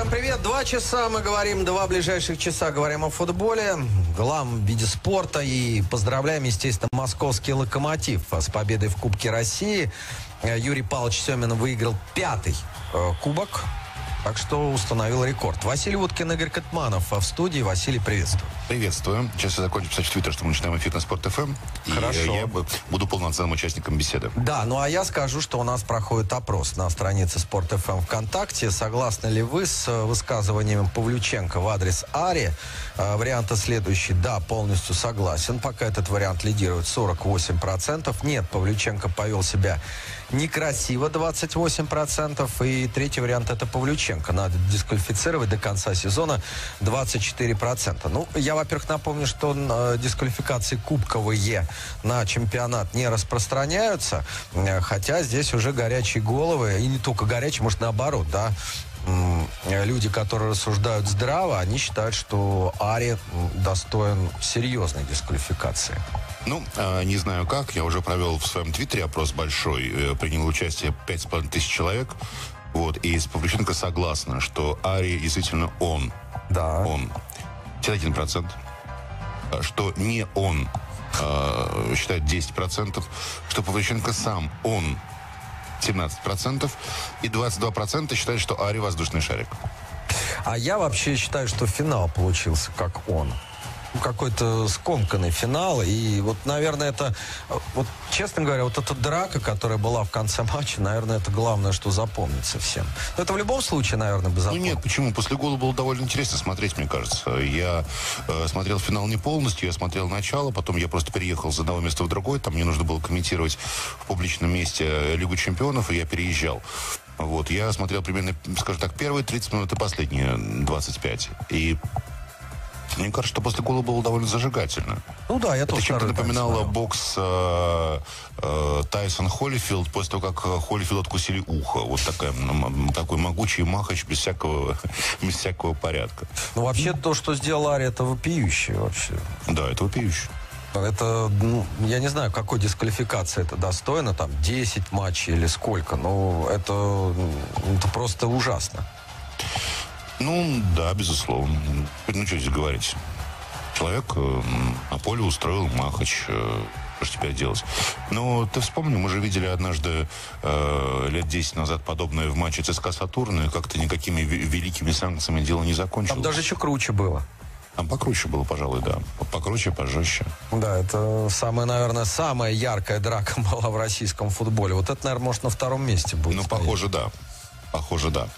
Всем привет. Два часа мы говорим, два ближайших часа говорим о футболе, главном виде спорта. И поздравляем, естественно, московский локомотив с победой в Кубке России. Юрий Павлович Семин выиграл пятый э, кубок так что установил рекорд. Василий Уткин, Игорь Катманов в студии. Василий, приветствую. Приветствую. Сейчас я закончу писать в Твиттер, что мы начинаем эфир на Спорт ФМ. Хорошо. И я буду полноценным участником беседы. Да, ну а я скажу, что у нас проходит опрос на странице Спорт ФМ ВКонтакте. Согласны ли вы с э, высказыванием Павлюченко в адрес Ари? Э, варианты следующие. Да, полностью согласен. Пока этот вариант лидирует 48%. Нет, Павлюченко повел себя некрасиво 28%. И третий вариант это Павлюченко. Надо дисквалифицировать до конца сезона 24%. Ну, я, во-первых, напомню, что э, дисквалификации кубковые на чемпионат не распространяются. Э, хотя здесь уже горячие головы, и не только горячие, может, наоборот, да, люди, которые рассуждают здраво, они считают, что Ари достоин серьезной дисквалификации. Ну, а, не знаю как, я уже провел в своем твиттере опрос большой, э, принял участие 5,5 тысяч человек. Вот, и с Павлюченко согласна, что Ари действительно он. Да. Он. 51%. А, что не он э, считает 10%. Что Павлюченко сам он 17%. И 22% считают, что Ари воздушный шарик. А я вообще считаю, что финал получился как он какой-то скомканный финал. И вот, наверное, это, вот, честно говоря, вот эта драка, которая была в конце матча, наверное, это главное, что запомнится всем. Но это в любом случае, наверное, бы запомнил. Ну нет, почему? После гола было довольно интересно смотреть, мне кажется. Я э, смотрел финал не полностью, я смотрел начало, потом я просто переехал с одного места в другое, там мне нужно было комментировать в публичном месте Лигу чемпионов, и я переезжал. Вот, я смотрел примерно, скажем так, первые 30 минут и последние 25. И мне кажется, что после гола было довольно зажигательно. Ну да, я Это тоже чем-то напоминало бокс э, э, Тайсон Холлифилд после того, как Холлифилд откусили ухо. Вот такая, такой могучий махач без всякого, без всякого порядка. Ну вообще то, что сделал Ари, это вопиющее вообще. Да, это вопиющее. Это, ну, я не знаю, какой дисквалификации это достойно, там, 10 матчей или сколько, но это, это просто ужасно. Ну, да, безусловно. Ну, что здесь говорить? Человек э, на поле устроил махач. Э, что же теперь делать? Ну, ты вспомни, мы же видели однажды э, лет 10 назад подобное в матче ЦСКА Сатурна, и как-то никакими великими санкциями дело не закончилось. Там даже еще круче было. Там покруче было, пожалуй, да. Покруче, пожестче. Да, это самая, наверное, самая яркая драка была в российском футболе. Вот это, наверное, может, на втором месте будет. Ну, стоять. похоже, да. Похоже, да.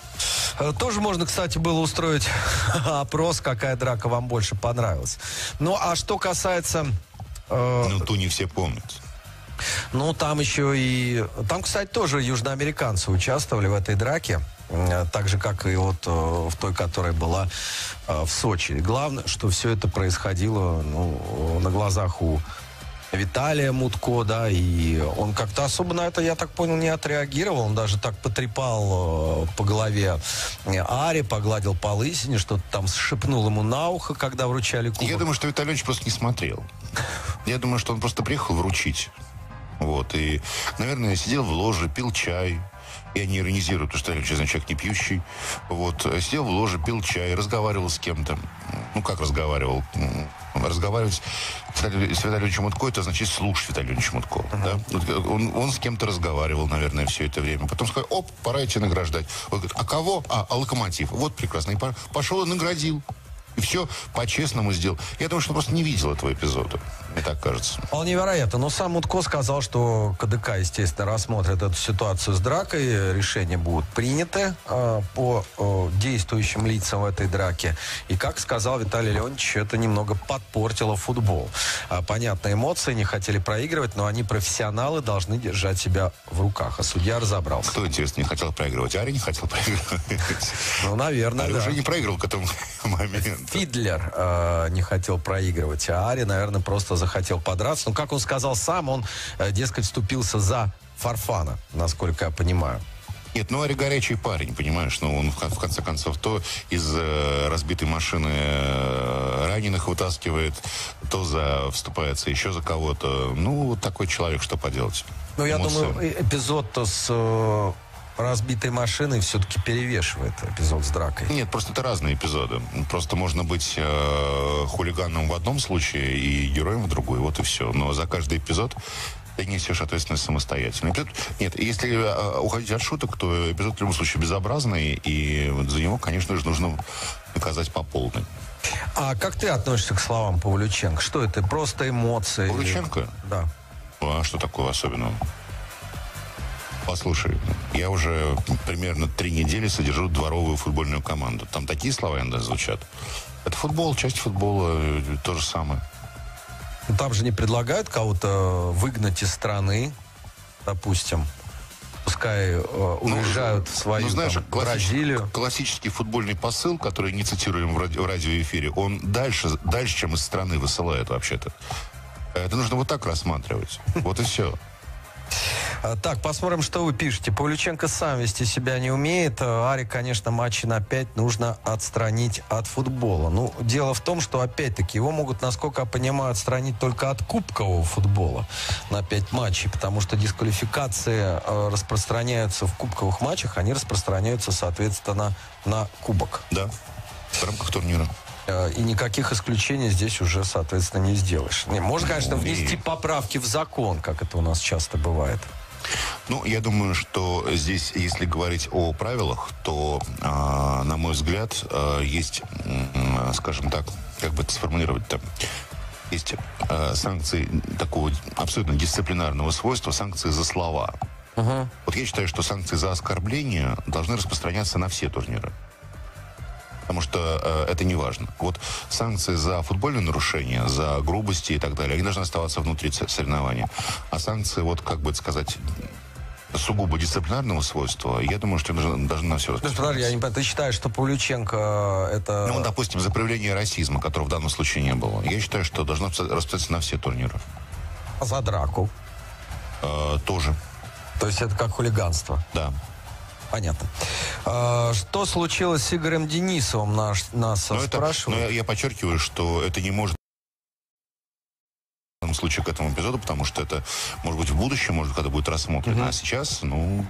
Э, тоже можно, кстати, было устроить опрос, какая драка вам больше понравилась. Ну, а что касается... Э... Ну, ту не все помнят. Ну, там еще и... Там, кстати, тоже южноамериканцы участвовали в этой драке. Э, так же, как и вот э, в той, которая была в Сочи. Главное, что все это происходило ну, на глазах у Виталия Мутко, да, и он как-то особо на это, я так понял, не отреагировал. Он даже так потрепал э, по голове Ари, погладил по лысине, что-то там шепнул ему на ухо, когда вручали кубок. Я думаю, что Виталий просто не смотрел. Я думаю, что он просто приехал вручить. Вот, и, наверное, сидел в ложе, пил чай, я не иронизирую, потому что я, честно, человек не пьющий. Вот, сидел в ложе, пил чай, разговаривал с кем-то. Ну, как разговаривал? разговаривать с Виталием Мутко, это значит слушать Виталия Мутко. Uh-huh. Да? Он, он с кем-то разговаривал, наверное, все это время. Потом сказал, оп, пора идти награждать. Он говорит, а кого? А, а локомотив. Вот прекрасно. И пошел и наградил. И все по-честному сделал. Я думаю, что он просто не видел этого эпизода. Мне так кажется. Вполне вероятно. Но сам Мутко сказал, что КДК, естественно, рассмотрит эту ситуацию с дракой. Решения будут приняты э, по э, действующим лицам в этой драке. И, как сказал Виталий Леонидович, это немного подпортило футбол. А, понятно, эмоции, не хотели проигрывать, но они профессионалы, должны держать себя в руках. А судья разобрался. Кто, интересно, не хотел проигрывать? Ари не хотел проигрывать? Ну, наверное, Ари да. уже не проиграл к этому моменту. Фидлер э, не хотел проигрывать, а Ари, наверное, просто захотел подраться. Ну, как он сказал сам, он, э, дескать, вступился за Фарфана, насколько я понимаю. Нет, ну Ари горячий парень, понимаешь, ну он в конце концов то из э, разбитой машины э, раненых вытаскивает, то за вступается еще за кого-то. Ну, вот такой человек, что поделать. Ну, я Эмоции. думаю, эпизод-то с э, разбитой машиной все-таки перевешивает эпизод с дракой. Нет, просто это разные эпизоды. Просто можно быть э, хулиганом в одном случае и героем в другой, вот и все. Но за каждый эпизод ты несешь ответственность самостоятельно. Эпизод, нет, если э, уходить от шуток, то эпизод в любом случае безобразный, и вот за него, конечно же, нужно наказать по полной. А как ты относишься к словам Павлюченко? Что это? Просто эмоции? Павлюченко? Или... Да. А что такого особенного? Послушай, я уже примерно три недели содержу дворовую футбольную команду. Там такие слова иногда звучат. Это футбол, часть футбола, э, то же самое. Ну, там же не предлагают кого-то выгнать из страны, допустим. Пускай э, ну, уезжают ну, в свою ну, знаешь, там, классич, Бразилию. Классический футбольный посыл, который не цитируем в, ради, в радиоэфире, он дальше, дальше, чем из страны высылают вообще-то. Это нужно вот так рассматривать. Вот и все. А, так, посмотрим, что вы пишете. Павлюченко сам вести себя не умеет. А, Ари, конечно, матчи на 5 нужно отстранить от футбола. Ну, дело в том, что, опять-таки, его могут, насколько я понимаю, отстранить только от кубкового футбола на 5 матчей, потому что дисквалификации а, распространяются в кубковых матчах, они распространяются, соответственно, на кубок. Да, в рамках турнира. И никаких исключений здесь уже, соответственно, не сделаешь. Можно, конечно, ну, внести поправки в закон, как это у нас часто бывает. Ну, я думаю, что здесь, если говорить о правилах, то, э, на мой взгляд, э, есть, э, скажем так, как бы это сформулировать-то, есть э, санкции такого абсолютно дисциплинарного свойства, санкции за слова. Uh-huh. Вот я считаю, что санкции за оскорбление должны распространяться на все турниры потому что э, это не важно. Вот санкции за футбольные нарушения, за грубости и так далее, они должны оставаться внутри соревнования. А санкции, вот как бы сказать, сугубо дисциплинарного свойства, я думаю, что должны, должны на все распространяться. Подожди, я не понимаю, ты считаешь, что Павлюченко э, это... Ну, допустим, за проявление расизма, которого в данном случае не было. Я считаю, что должно распространяться на все турниры. А за драку? Э, тоже. То есть это как хулиганство? Да. Понятно. А, что случилось с Игорем Денисовым, наш, нас но спрашивают? но я, я подчеркиваю, что это не может данном случае к этому эпизоду, потому что это, может быть, в будущем, может, когда будет рассмотрено. Угу. А сейчас, ну,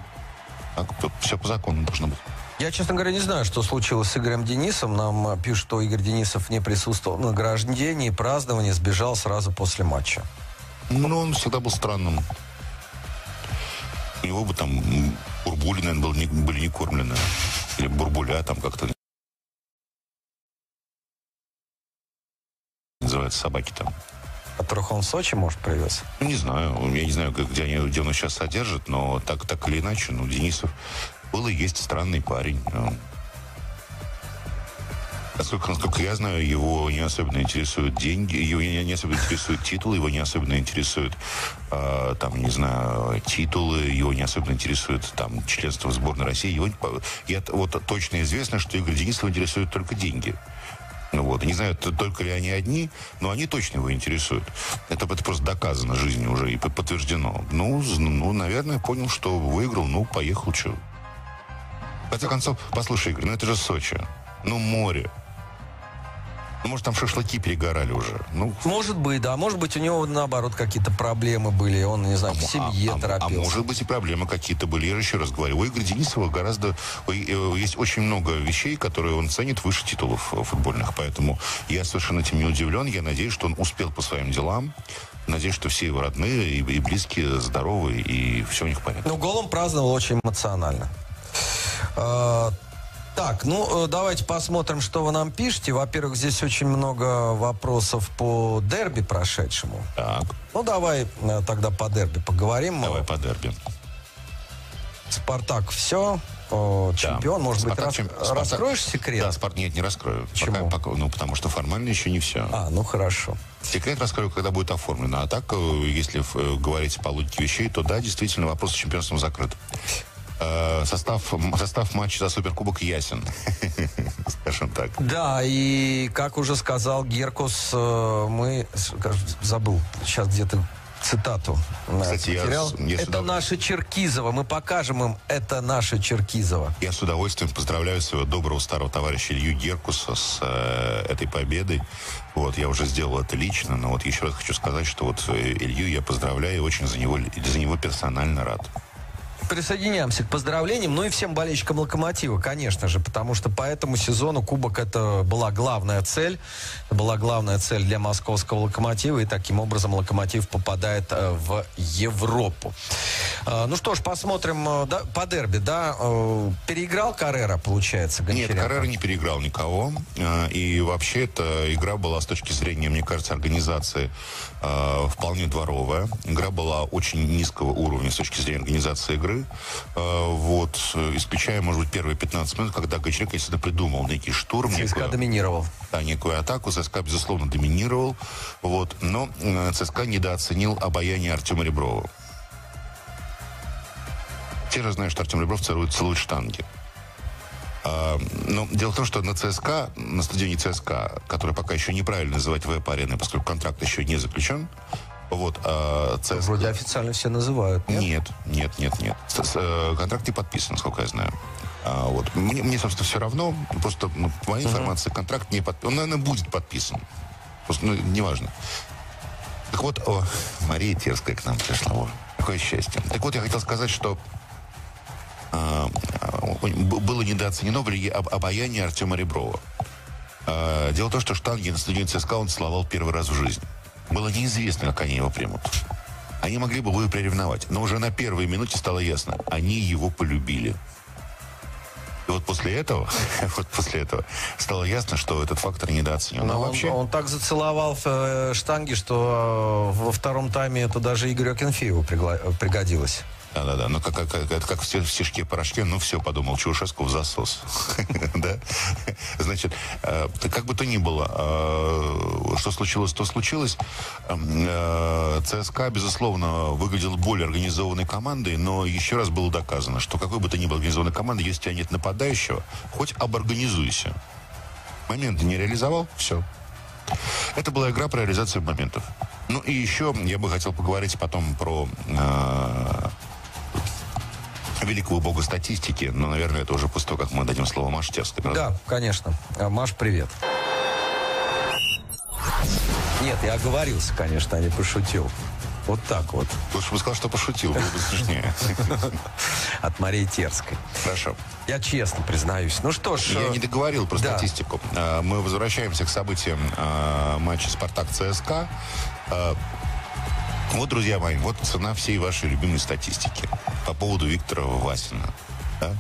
так, все по закону должно быть. Я, честно говоря, не знаю, что случилось с Игорем Денисом. Нам пишут, что Игорь Денисов не присутствовал на награждении, праздновании, сбежал сразу после матча. Ну, он всегда был странным. У него бы там бурбули, наверное, был, не, были не кормлены. Или бурбуля там как-то. Называются собаки там. Которых он в Сочи, может, привез? Ну, не знаю. Я не знаю, где, они, где он их сейчас содержит, но так, так или иначе, ну, Денисов был и есть странный парень. Насколько, насколько я знаю, его не особенно интересуют деньги, его не, особенно интересуют титулы, его не особенно интересуют, э, там, не знаю, титулы, его не особенно интересует, там, членство в сборной России. Его, я, вот точно известно, что Игорь Денисова интересует только деньги. Ну вот, не знаю, только ли они одни, но они точно его интересуют. Это, это просто доказано жизнью уже и подтверждено. Ну, ну, наверное, понял, что выиграл, ну, поехал, что. В конце концов, послушай, Игорь, ну это же Сочи. Ну, море. Ну, может, там шашлыки перегорали уже. Ну, может быть, да. Может быть, у него, наоборот, какие-то проблемы были. Он, не знаю, а, в семье а, торопился. А, а может быть, и проблемы какие-то были. Я еще раз говорю, у Игоря Денисова гораздо... Э, есть очень много вещей, которые он ценит выше титулов э, футбольных. Поэтому я совершенно этим не удивлен. Я надеюсь, что он успел по своим делам. Надеюсь, что все его родные и, и близкие здоровы, и все у них понятно. Ну, голом праздновал очень эмоционально. Так, ну э, давайте посмотрим, что вы нам пишете. Во-первых, здесь очень много вопросов по дерби прошедшему. Так. Ну давай э, тогда по дерби поговорим. Давай по дерби. Спартак все. Чемпион, да. может Спартак, быть, чем... Спартак... раскроешь секрет? Да, Спарт... нет, не раскрою. Почему? Пока, пока, ну, потому что формально еще не все. А, ну хорошо. Секрет раскрою, когда будет оформлено. А так, э, если говорить по логике вещей, то да, действительно, вопрос с чемпионством закрыт. Э, состав, состав матча за Суперкубок ясен, скажем так. Да, и как уже сказал Геркус, э, мы, забыл, сейчас где-то цитату Кстати. Я, я это удов... наше Черкизово. Мы покажем им, это наше Черкизово. Я с удовольствием поздравляю своего доброго старого товарища Илью Геркуса с э, этой победой. Вот, я уже сделал это лично, но вот еще раз хочу сказать, что вот э, Илью я поздравляю и очень за него, за него персонально рад. Присоединяемся к поздравлениям, ну и всем болельщикам «Локомотива», конечно же, потому что по этому сезону Кубок это была главная цель, была главная цель для московского «Локомотива», и таким образом «Локомотив» попадает э, в Европу. Э, ну что ж, посмотрим э, да, по дерби, да, переиграл Каррера, получается, Гончаренко? Нет, Каррера не переиграл никого, и вообще эта игра была с точки зрения, мне кажется, организации вполне дворовая. Игра была очень низкого уровня с точки зрения организации игры, игры. Э, вот, исключая, может быть, первые 15 минут, когда Гончаренко, если придумал некий штурм. ЦСКА некую, доминировал. Да, некую атаку. ЦСКА, безусловно, доминировал. Вот, но э, ЦСКА недооценил обаяние Артема Реброва. Все же знают, что Артем Ребров целует, целует штанги. А, но дело в том, что на ЦСКА, на стадионе ЦСКА, который пока еще неправильно называть ВЭП-ареной, поскольку контракт еще не заключен, вот, а, ЦСКА... Вроде официально все называют. Нет, нет, нет, нет. нет. С, э, контракт не подписан, сколько я знаю. А, вот. Мне, мне, собственно, все равно. Просто ну, по моей информации uh-huh. контракт не подписан. Он, наверное, будет подписан. Просто, ну, неважно. Так вот, о, Мария Терская к нам пришла. О, какое счастье. Так вот, я хотел сказать, что а, было недооценено обаяние Артема Реброва. А, дело в том, что штанги на стадионе ЦСКА он целовал первый раз в жизни. Было неизвестно, как они его примут. Они могли бы его приревновать. Но уже на первой минуте стало ясно. Они его полюбили. И вот после этого, вот после этого стало ясно, что этот фактор недооценен. Но, Но он, вообще... он так зацеловал э, штанги, что э, во втором тайме это даже Игорю Акинфееву пригодилось. Да-да-да, ну как, как, это как в стишке порошке, ну все, подумал, Чаушеску в засос. да? Значит, э, как бы то ни было, э, что случилось, то случилось. Э, ЦСКА, безусловно, выглядел более организованной командой, но еще раз было доказано, что какой бы то ни было организованной команды, если у тебя нет нападающего, хоть оборганизуйся. Момент не реализовал, все. Это была игра про реализацию моментов. Ну и еще я бы хотел поговорить потом про э, великого бога статистики, но, наверное, это уже того, как мы дадим слово Маше Терской. Правда? Да, конечно. А, Маш, привет. Нет, я оговорился, конечно, а не пошутил. Вот так вот. Лучше бы сказал, что пошутил, было бы смешнее. От Марии Терской. Хорошо. Я честно признаюсь. Ну что ж... Я не договорил про да. статистику. А, мы возвращаемся к событиям а, матча «Спартак-ЦСКА». Вот, друзья мои, вот цена всей вашей любимой статистики по поводу Виктора Васина. Да?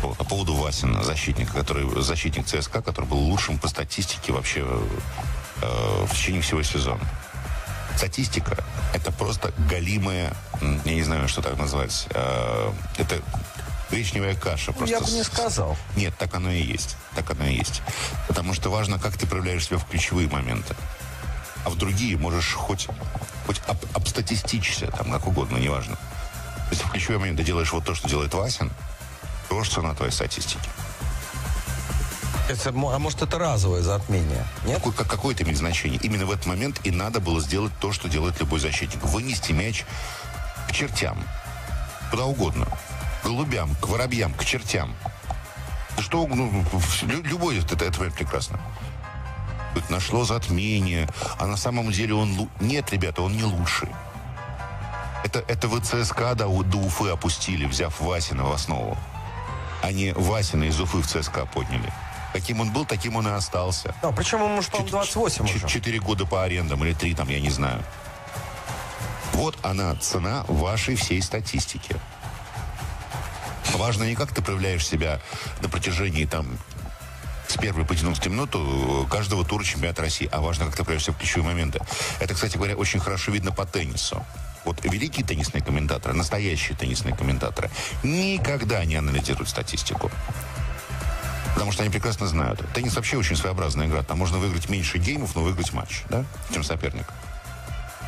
По, по поводу Васина, защитника, который, защитник ЦСКА, который был лучшим по статистике вообще э, в течение всего сезона. Статистика – это просто галимая, я не знаю, что так назвать, э, это гречневая каша. Просто я бы не сказал. Нет, так оно и есть. Так оно и есть. Потому что важно, как ты проявляешь себя в ключевые моменты. А в другие можешь хоть хоть об, обстатистичься, там, как угодно, неважно. Если в ключевой момент ты делаешь вот то, что делает Васин, то же цена твоей статистики. Это, а может, это разовое затмение? Нет? Какое, как, какое это имеет значение? Именно в этот момент и надо было сделать то, что делает любой защитник. Вынести мяч к чертям. Куда угодно. К голубям, к воробьям, к чертям. Что, ну, любой это, это прекрасно нашло затмение, а на самом деле он... Нет, ребята, он не лучший. Это, это вы ЦСКА до, до Уфы опустили, взяв Васина в основу. Они Васина из Уфы в ЦСКА подняли. Каким он был, таким он и остался. Да, причем ему уже, по-моему, 28 уже. Четыре года по арендам или три там, я не знаю. Вот она, цена вашей всей статистики. Важно не как ты проявляешь себя на протяжении там с первой по 90 минуту каждого тура чемпионата России. А важно, как ты проявишься в ключевые моменты. Это, кстати говоря, очень хорошо видно по теннису. Вот великие теннисные комментаторы, настоящие теннисные комментаторы, никогда не анализируют статистику. Потому что они прекрасно знают. Теннис вообще очень своеобразная игра. Там можно выиграть меньше геймов, но выиграть матч, да, чем соперник.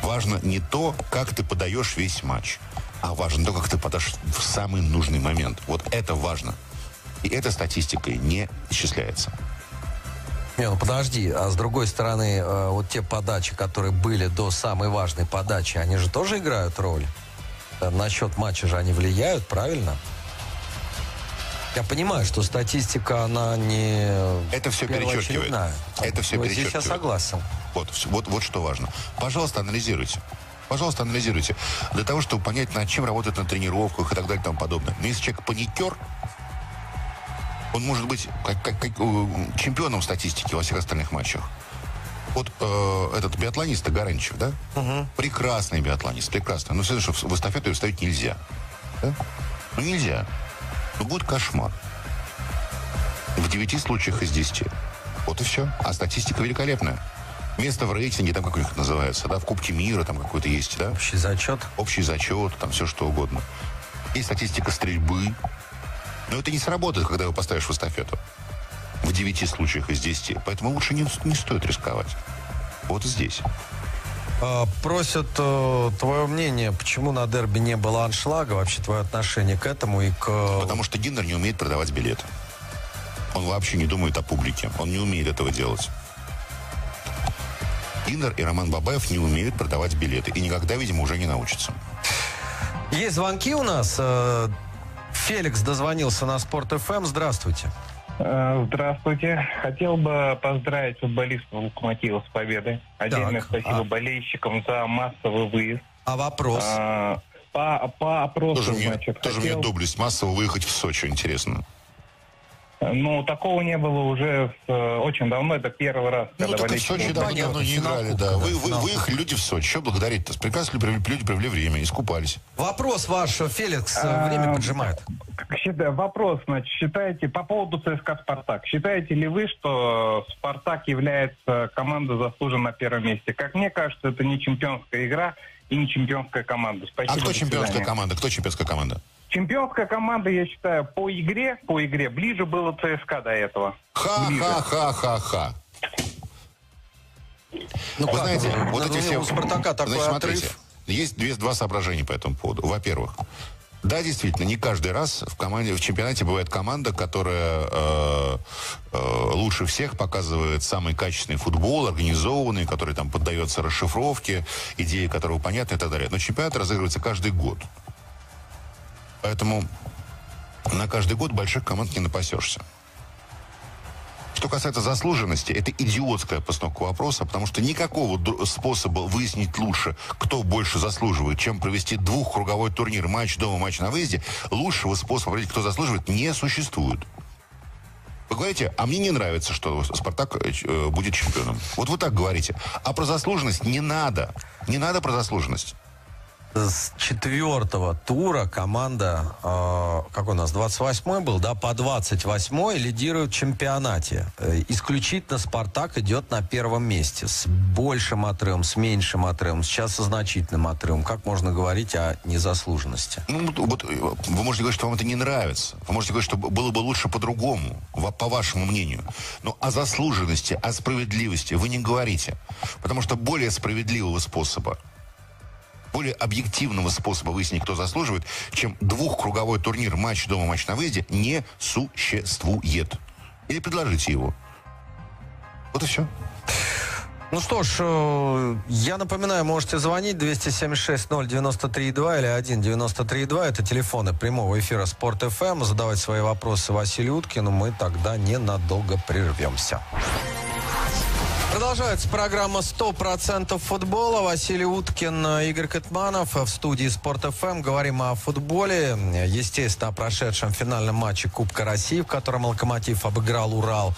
Важно не то, как ты подаешь весь матч, а важно то, как ты подашь в самый нужный момент. Вот это важно. И эта статистикой не исчисляется. Не, ну подожди, а с другой стороны, э, вот те подачи, которые были до самой важной подачи, они же тоже играют роль? Э, на счет матча же они влияют, правильно? Я понимаю, что статистика, она не... Это все перечеркивает. Это все вот перечеркивает. Здесь я согласен. Вот, вот, вот что важно. Пожалуйста, анализируйте. Пожалуйста, анализируйте. Для того, чтобы понять, над чем работать на тренировках и так далее и тому подобное. Но если человек паникер, он может быть как, как, как, э, чемпионом статистики во всех остальных матчах. Вот э, этот биатлонист Гаранчев, да? Угу. Прекрасный биатлонист, прекрасный. Но следует, что в эстафету его ставить нельзя. Да? Ну, нельзя. Ну, будет кошмар. В девяти случаях из десяти. Вот и все. А статистика великолепная. Место в рейтинге, там как у них называется, да, в Кубке мира там какой-то есть, да? Общий зачет. Общий зачет, там все что угодно. Есть статистика стрельбы. Но это не сработает, когда его поставишь в эстафету. В девяти случаях из десяти. Поэтому лучше не, не стоит рисковать. Вот здесь. А, просят э, твое мнение, почему на дерби не было аншлага, вообще твое отношение к этому и к... Потому что Диннер не умеет продавать билеты. Он вообще не думает о публике. Он не умеет этого делать. Диннер и Роман Бабаев не умеют продавать билеты. И никогда, видимо, уже не научатся. Есть звонки у нас. Феликс дозвонился на Спорт ФМ. Здравствуйте. Э, здравствуйте. Хотел бы поздравить футболистов Локомотива с победой. Отдельное так, спасибо а... болельщикам за массовый выезд. А вопрос? А, по, по опросу, тоже значит, мне, тоже хотел... мне доблесть массово выехать в Сочи, интересно. Ну, такого не было уже э, очень давно. Это первый раз. Ну, когда так в Сочи давно, давно не играли, да. Вы, вы, выехали люди в Сочи. Что благодарить-то? Прекрасно люди провели время, искупались. Вопрос ваш, Феликс, а, время поджимает. Вопрос, значит, считаете, по поводу ЦСКА «Спартак». Считаете ли вы, что «Спартак» является командой заслуженно на первом месте? Как мне кажется, это не чемпионская игра и не чемпионская команда. Спасибо, а кто чемпионская команда? Кто чемпионская команда? Чемпионская команда, я считаю, по игре, по игре ближе было ЦСКА до этого. Ха-ха-ха-ха-ха. Ну, Вы как? знаете, ну, вот эти все... У Спартака такой значит, смотрите, есть две, два соображения по этому поводу. Во-первых, да, действительно, не каждый раз в команде, в чемпионате бывает команда, которая э, э, лучше всех показывает самый качественный футбол, организованный, который там поддается расшифровке, идеи которого понятны и так далее. Но чемпионат разыгрывается каждый год. Поэтому на каждый год больших команд не напасешься. Что касается заслуженности, это идиотская постановка вопроса, потому что никакого способа выяснить лучше, кто больше заслуживает, чем провести двухкруговой турнир, матч дома, матч на выезде, лучшего способа определить, кто заслуживает, не существует. Вы говорите, а мне не нравится, что Спартак э, будет чемпионом. Вот вы так говорите. А про заслуженность не надо. Не надо про заслуженность с четвертого тура команда, э, как у нас, 28-й был, да, по 28-й лидирует в чемпионате. Э, исключительно «Спартак» идет на первом месте. С большим отрывом, с меньшим отрывом, сейчас со значительным отрывом. Как можно говорить о незаслуженности? Ну, вот, э, вы можете говорить, что вам это не нравится. Вы можете говорить, что было бы лучше по-другому, по вашему мнению. Но о заслуженности, о справедливости вы не говорите. Потому что более справедливого способа более объективного способа выяснить, кто заслуживает, чем двухкруговой турнир матч дома, матч на выезде, не существует. Или предложите его. Вот и все. Ну что ж, э, я напоминаю, можете звонить 276-093-2 или 1-93-2. Это телефоны прямого эфира Спорт ФМ. Задавать свои вопросы Василию Уткину. Мы тогда ненадолго прервемся. Продолжается программа «100% футбола». Василий Уткин, Игорь Катманов в студии «Спорт ФМ». Говорим о футболе. Естественно, о прошедшем финальном матче Кубка России, в котором «Локомотив» обыграл «Урал».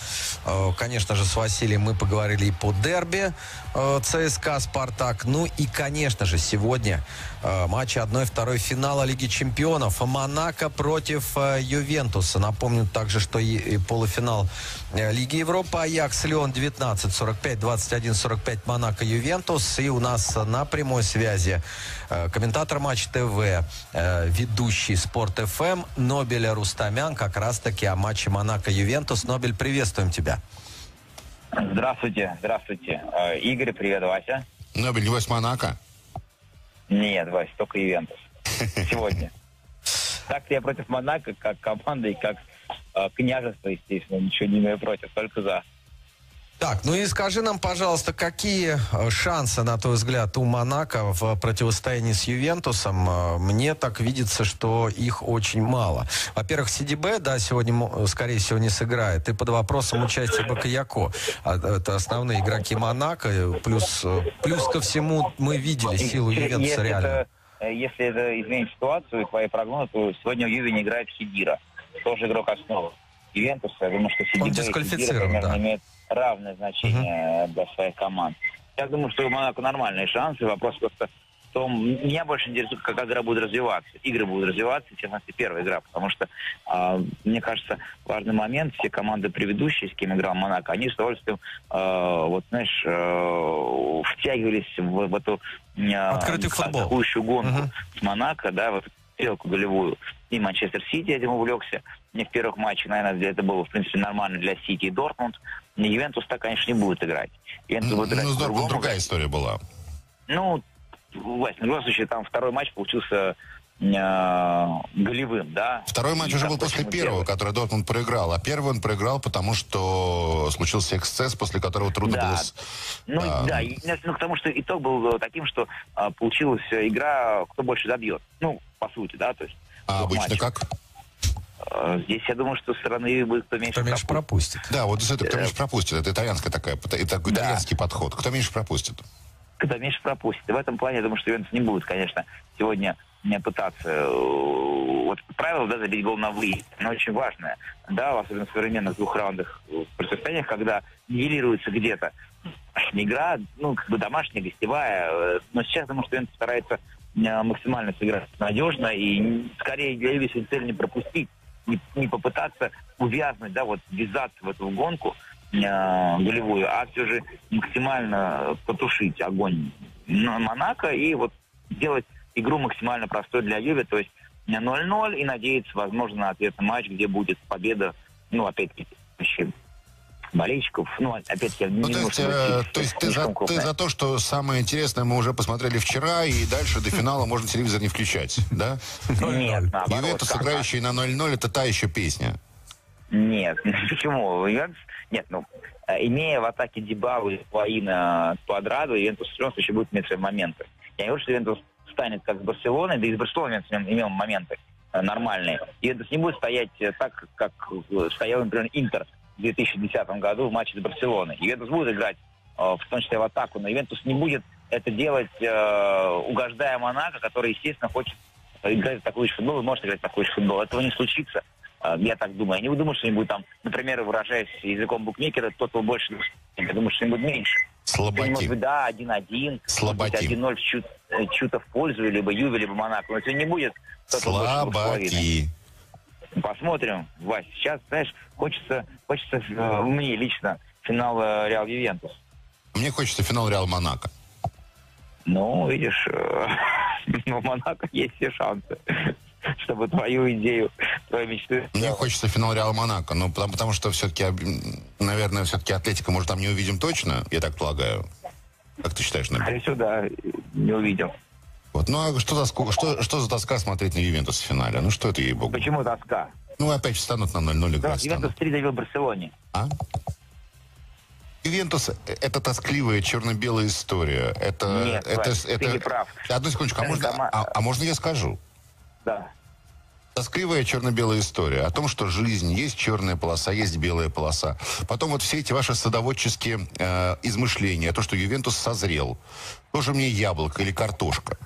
Э, конечно же, с Василием мы поговорили и по дерби ЦСКА «Спартак». Ну и, конечно же, сегодня э, матчи 1-2 финала Лиги Чемпионов. Монако против Ювентуса. Напомню также, что и полуфинал Лиги Европы Аякс Лион 19-45 21-45 Монако Ювентус. И у нас на прямой связи э, комментатор Матч ТВ, э, ведущий Спорт ФМ Нобель Рустамян, как раз-таки о матче Монако Ювентус. Нобель, приветствуем тебя. Здравствуйте, здравствуйте. Э, Игорь, привет, Вася. Нобель, Вась Монако? Нет, Вась, только Ювентус. Сегодня. Так я против Монако, как команды и как княжество, естественно, ничего не имею против, только за. Так, ну и скажи нам, пожалуйста, какие э, шансы, на твой взгляд, у Монако в противостоянии с Ювентусом? Э, мне так видится, что их очень мало. Во-первых, СДБ, да, сегодня, скорее всего, не сыграет. И под вопросом участия Бакаяко. А, это основные игроки Монако. Плюс, э, плюс ко всему мы видели силу Ювентуса реально. Это, если это изменит ситуацию, твои прогнозы, то сегодня в Юве не играет Хидира. Тоже игрок основы. Ювентуса, я думаю, что Сидибе Хидира примерно да. имеют равное значение угу. для своих команд. Я думаю, что у Монако нормальные шансы. Вопрос просто в том, меня больше интересует, как игра будет развиваться. Игры будут развиваться, чем это первая игра. Потому что, э, мне кажется, важный момент, все команды предыдущие, с кем играл Монако, они с удовольствием, э, вот знаешь, э, втягивались в, в эту э, атакующую гонку угу. с Монако, да, вот стрелку голевую. И Манчестер Сити этим увлекся. Не в первых матчах, наверное, это было, в принципе, нормально для Сити и Дортмунд. Ювентус так, конечно, не будет играть. Ювентус ну, будет играть ну, с Дортмунд другая история была. Ну, Вась, в любом случае, там второй матч получился э, голевым, да. Второй матч и уже был после первого, первый. который Дортмунд проиграл, а первый он проиграл, потому что случился эксцесс, после которого трудно да. было... Ну, а... да, и, ну, потому что итог был таким, что а, получилась игра, кто больше забьет. Ну, по сути, да, то есть... А обычно матчах. как? А, здесь я думаю, что стороны будет кто меньше, кто меньше пропустит. пропустит. Да, вот это кто меньше пропустит. Это итальянская такая, это такой да. итальянский подход. Кто меньше пропустит? Кто меньше пропустит. И в этом плане я думаю, что Ювентус не будет, конечно, сегодня не пытаться э, вот правило, да, забить гол на выезд, оно очень важное, да, особенно в современных двухраундах противостояниях, когда нивелируется где-то игра, ну, как бы домашняя, гостевая, э, но сейчас, потому что Ювентус старается э, максимально сыграть надежно и скорее для Ювентуса цель не пропустить, не, не попытаться увязнуть, да, вот ввязаться в эту гонку э, голевую, а все же максимально потушить огонь на Монако и вот сделать игру максимально простой для Юве, то есть 0-0 и надеяться, возможно, на ответный матч, где будет победа, ну, опять-таки, болельщиков. Ну, опять-таки, ну, то есть, э, то есть ты, за, ты за то, что самое интересное мы уже посмотрели вчера, и дальше до финала можно телевизор не включать, да? Нет, наоборот. Ювентус, сыграющий на 0-0, это та еще песня. Нет, почему? Нет, ну, э, имея в атаке Дебаву и Пуаина Квадраду, Ювентус в любом случае будет иметь свои моменты. Я не говорю, что Ювентус станет как с Барселоной, да и с Барселоной имел моменты э, нормальные. Ювентус не будет стоять так, как стоял, например, Интер в 2010 году в матче с Барселоной. Ювентус будет играть в том числе в атаку, но Ювентус не будет это делать, угождая Монако, который, естественно, хочет играть в такой же футбол и может играть в такой же футбол. Этого не случится. А, я так думаю. Я не думаю, что они будут там, например, выражаясь языком букмекера, тот, кто больше, я думаю, что они будут меньше. Слабаки. Может быть, да, 1-1. Слабаки. 1-0 чуть, э, чью-то в пользу, либо Юве, либо Монако. Но сегодня не будет Слабаки. Посмотрим, Вась. Сейчас, знаешь, хочется, хочется э, мне лично финал э, Реал Ювентус. Мне хочется финал Реал Монако. Ну, видишь, э, у Монако есть все шансы чтобы твою идею, твою мечту... Мне хочется финал Реал Монако, ну, потому, потому что все-таки, наверное, все-таки Атлетика, может, там не увидим точно, я так полагаю. Как ты считаешь, наверное? Скорее да, не увидим. Вот, ну а что за, что, что за тоска смотреть на Ювентус в финале? Ну что это, ей-богу? Почему тоска? Ну, опять станут на 0-0 играть. Да, Ювентус 3 давил Барселоне. А? Ювентус – это тоскливая черно-белая история. Это, Нет, это, Вась, это, ты не прав. Одну секундочку, а можно, а, а можно я скажу? Да. Тоскливая черно-белая история о том, что жизнь есть черная полоса, есть белая полоса. Потом вот все эти ваши садоводческие э, измышления, то, что Ювентус созрел. Тоже мне яблоко или картошка.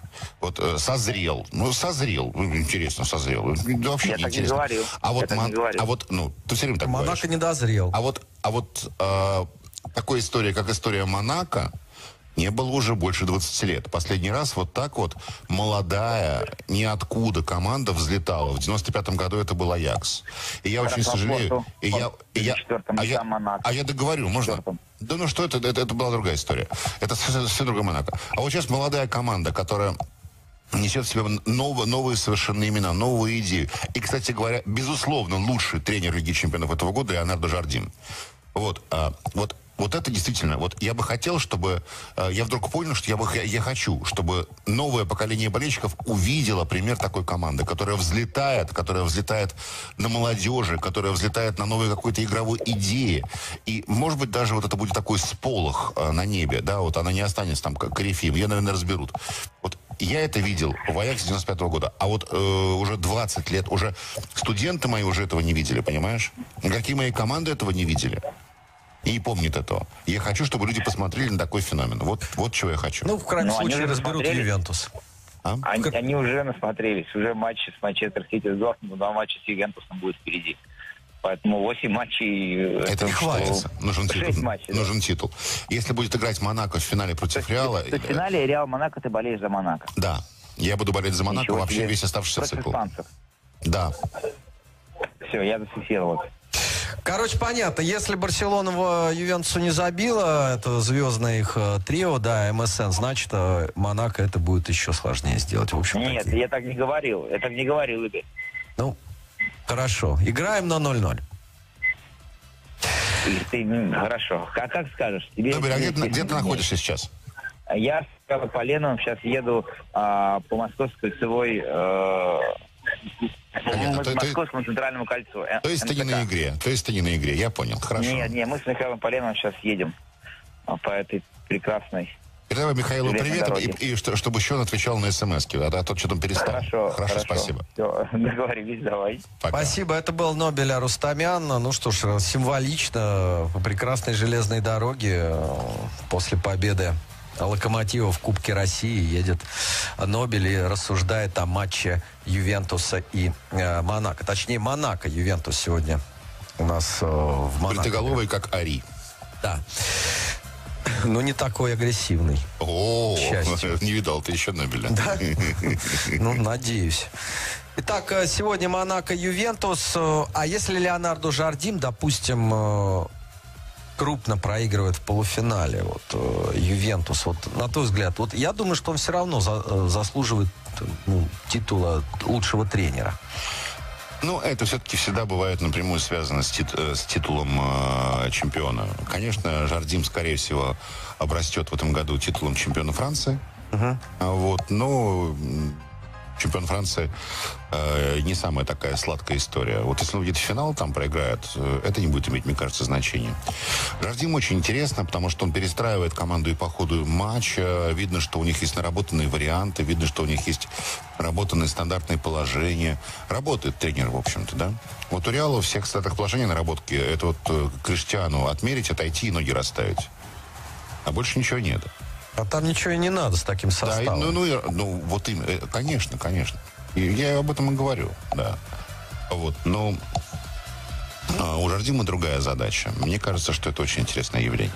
Вот э, созрел. Ну, созрел. Ну, интересно, созрел. Ну, вообще Я не так интересно. не говорил. А вот, мон... а вот, ну, ты все время так Монако говоришь. не дозрел. А вот, а вот э, такой история, как история Монако, не было уже больше 20 лет. Последний раз вот так вот молодая, ниоткуда команда взлетала. В 95-м году это был Аякс. И я очень сожалею. И я, и я, а, я, а я договорю, можно? Да ну что это, это, это была другая история. Это все другая Монако. А вот сейчас молодая команда, которая несет в себе новые, новые совершенно имена, новые идеи. И, кстати говоря, безусловно, лучший тренер Лиги Чемпионов этого года Леонардо Жардин. Вот, а, вот Вот это действительно, вот я бы хотел, чтобы, э, я вдруг понял, что я, бы, я, хочу, чтобы новое поколение болельщиков увидело пример такой команды, которая взлетает, которая взлетает на молодежи, которая взлетает на новой какой-то игровой идее. И, может быть, даже вот это будет такой сполох э, на небе, да, вот она не останется там как корифеем, ее, наверное, разберут. Вот я это видел в Аяксе 95 -го года, а вот э, уже 20 лет, уже студенты мои уже этого не видели, понимаешь? Никакие мои команды этого не видели и не помнит этого. Я хочу, чтобы люди посмотрели на такой феномен. Вот, вот чего я хочу. Ну, в крайнем Ну, они случае, разберут смотрели. Ювентус. А? Они, Как- они уже насмотрелись. Уже матчи с Манчестер Сити с Дортмундом, два матча с Ювентусом будет впереди. Поэтому 8 матчей... э, Это не хватится. Нужен титул. матчей, да. Нужен титул. Если будет играть Монако в финале То против есть, Реала, то есть в э, финале Реал Монако ты болеешь за Монако. да, я буду болеть за Монако Ничего вообще себе. весь оставшийся Против цикл. испанцев. Да. Все, я зафиксировал. Короче, понятно, если Барселона в Ювентусу не забила, это звездное их э, трио, да, МСН, значит, э, Монако это будет еще сложнее сделать. В общем, Нет, такие. я так не говорил. Я так не говорил, Игорь. Ну, хорошо. Играем на 0-0. И ты, хорошо. Как, как скажешь? Тебе Добрый, а где, ты- где ты находишься сейчас? Я с по Леновым сейчас еду а, по Московской кольцевой... э, Понятно. по То- то- Московскому центральному кольцу. э, То есть ты не на игре. То есть ты не на игре. Я понял. Хорошо. Нет, нет, мы с Михаилом Поленовым сейчас едем а, по этой прекрасной... Передавай Михаилу Привет, и, и что- чтобы еще он отвечал на смс а, то- а то что там перестал. Хорошо, хорошо, спасибо. Все, договорились, давай. Пока. Спасибо, это был Нобель Арустамян. Ну что ж, символично, по прекрасной железной дороге э, после победы Локомотива в Кубке России едет Нобель и рассуждает о матче Ювентуса и э, Монако. Точнее, Монако. Ювентус сегодня у нас э, в Монако. Бритоголовый, как Ари. Да. Но не такой агрессивный. О, счастью. не видал ты еще Нобеля. Да? Ну, надеюсь. Итак, э, сегодня Монако Ювентус. Э, А если Леонардо Жардим, допустим, э, крупно проигрывает в полуфинале, вот э, Ювентус, вот на твой взгляд, вот я думаю, что он все равно за- э, заслуживает ну, титула лучшего тренера. Ну, это все-таки всегда бывает напрямую связано с, тит- э, с титулом э, чемпиона. Конечно, Жардим, скорее всего, обрастет в этом году титулом чемпиона Франции. А Вот, но чемпион Франции э, не самая такая сладкая история. Вот если он выйдет в финал, там проиграет, э, это не будет иметь, мне кажется, значения. Жардим очень интересно, потому что он перестраивает команду и по ходу матча. Видно, что у них есть наработанные варианты, видно, что у них есть наработанные стандартные положения. Работает тренер, в общем-то, да? Вот у Реала всех стандартных положений наработки, это вот э, Криштиану отмерить, отойти и ноги расставить. А больше ничего нет. А там ничего и не надо с таким Да, составом. ну, ну, и- ну, вот им, э, конечно, конечно. Я об этом и говорю, да. Вот, но а, у Жардима другая задача. Мне кажется, что это очень интересное явление.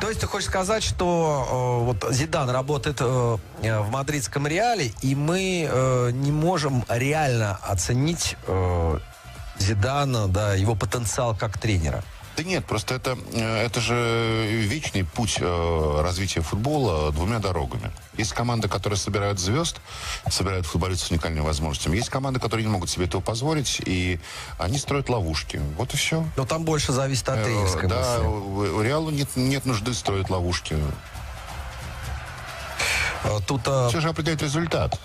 То есть ты хочешь сказать, что э, вот Зидан работает э, э, в мадридском Реале, и мы э, не можем реально оценить э, Зидана, да, его потенциал как тренера. Да нет, просто это, э, это же вечный путь э, развития футбола двумя дорогами. Есть команды, которые собирают звезд, собирают футболистов с уникальными возможностями. Есть команды, которые не могут себе этого позволить, и они строят ловушки. Вот и все. Но там больше зависит от тренерской Э, да, мысли. у, Реалу нет, нет нужды строить ловушки. Тут Все же определяет результат.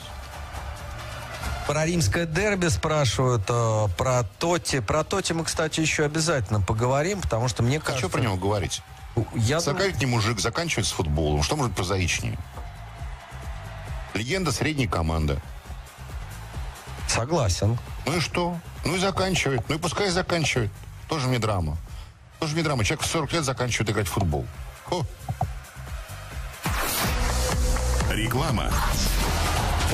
Про римское дерби спрашивают, э, про Тоти. Про Тоти мы, кстати, еще обязательно поговорим, потому что мне А кажется... что про него говорить? Я думаю- 40-летний мужик заканчивает с футболом. Что может прозаичнее? Легенда средней команды. Согласен. Ну и что? Ну и заканчивает. Ну и пускай заканчивает. Тоже мне драма. Тоже мне драма. Человек в 40 лет заканчивает играть в футбол. О, Реклама.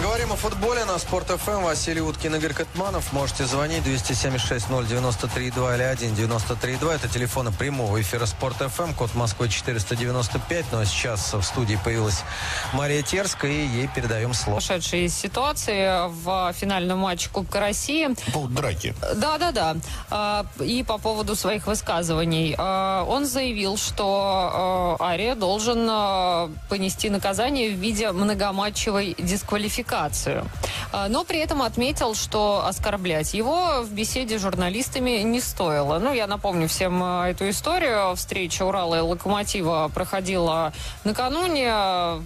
Говорим о футболе на Спорт ФМ. Василий Уткин, Игорь Катманов. Можете звонить 276-093-2 или 1-93-2. Это телефоны прямого эфира Спорт ФМ. Код Москвы 495. Но сейчас в студии появилась Мария Терская, и ей передаем слово. Ушедшие из ситуации в финальном матче Кубка России. по поводу драки. Да, да, да. А, И по поводу своих высказываний. А, Он заявил, что а, Ария должен а, понести наказание в виде многоматчевой дисквалификации. Квалификацию. А, Но при этом отметил, что оскорблять его в беседе с журналистами не стоило. Ну, я напомню всем э, эту историю. Встреча Урала и Локомотива проходила накануне.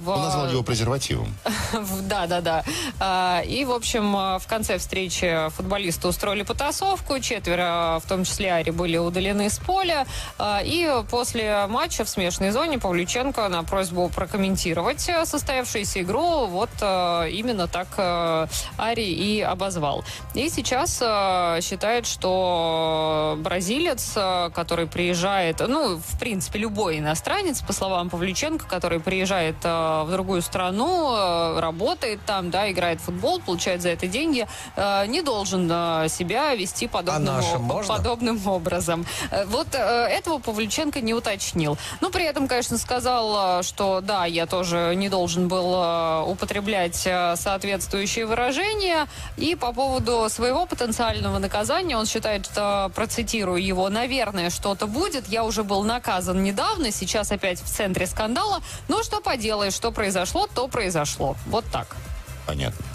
В... Он назвал его презервативом. Да, да, да. А, И, в общем, а, в конце встречи футболисты устроили потасовку. Четверо, в том числе Ари, были удалены с поля. А, И после матча в смешанной зоне Павлюченко на просьбу прокомментировать состоявшуюся игру вот э, именно так э, Ари и обозвал. И сейчас э, считает, что бразилец, э, который приезжает, ну, в принципе, любой иностранец, по словам Павлюченко, который приезжает в другую страну, работает там, да, играет в футбол, получает за это деньги, не должен себя вести подобным, можно? подобным образом. Вот этого Павлюченко не уточнил. Ну, при этом, конечно, сказал, что да, я тоже не должен был употреблять соответствующие выражения. И по поводу своего потенциального наказания, он считает, что, процитирую его, наверное, что-то будет. Я уже был наказан недавно, сейчас опять в центре скандала. Но что поделаешь, что произошло, то произошло. Вот так. Понятно.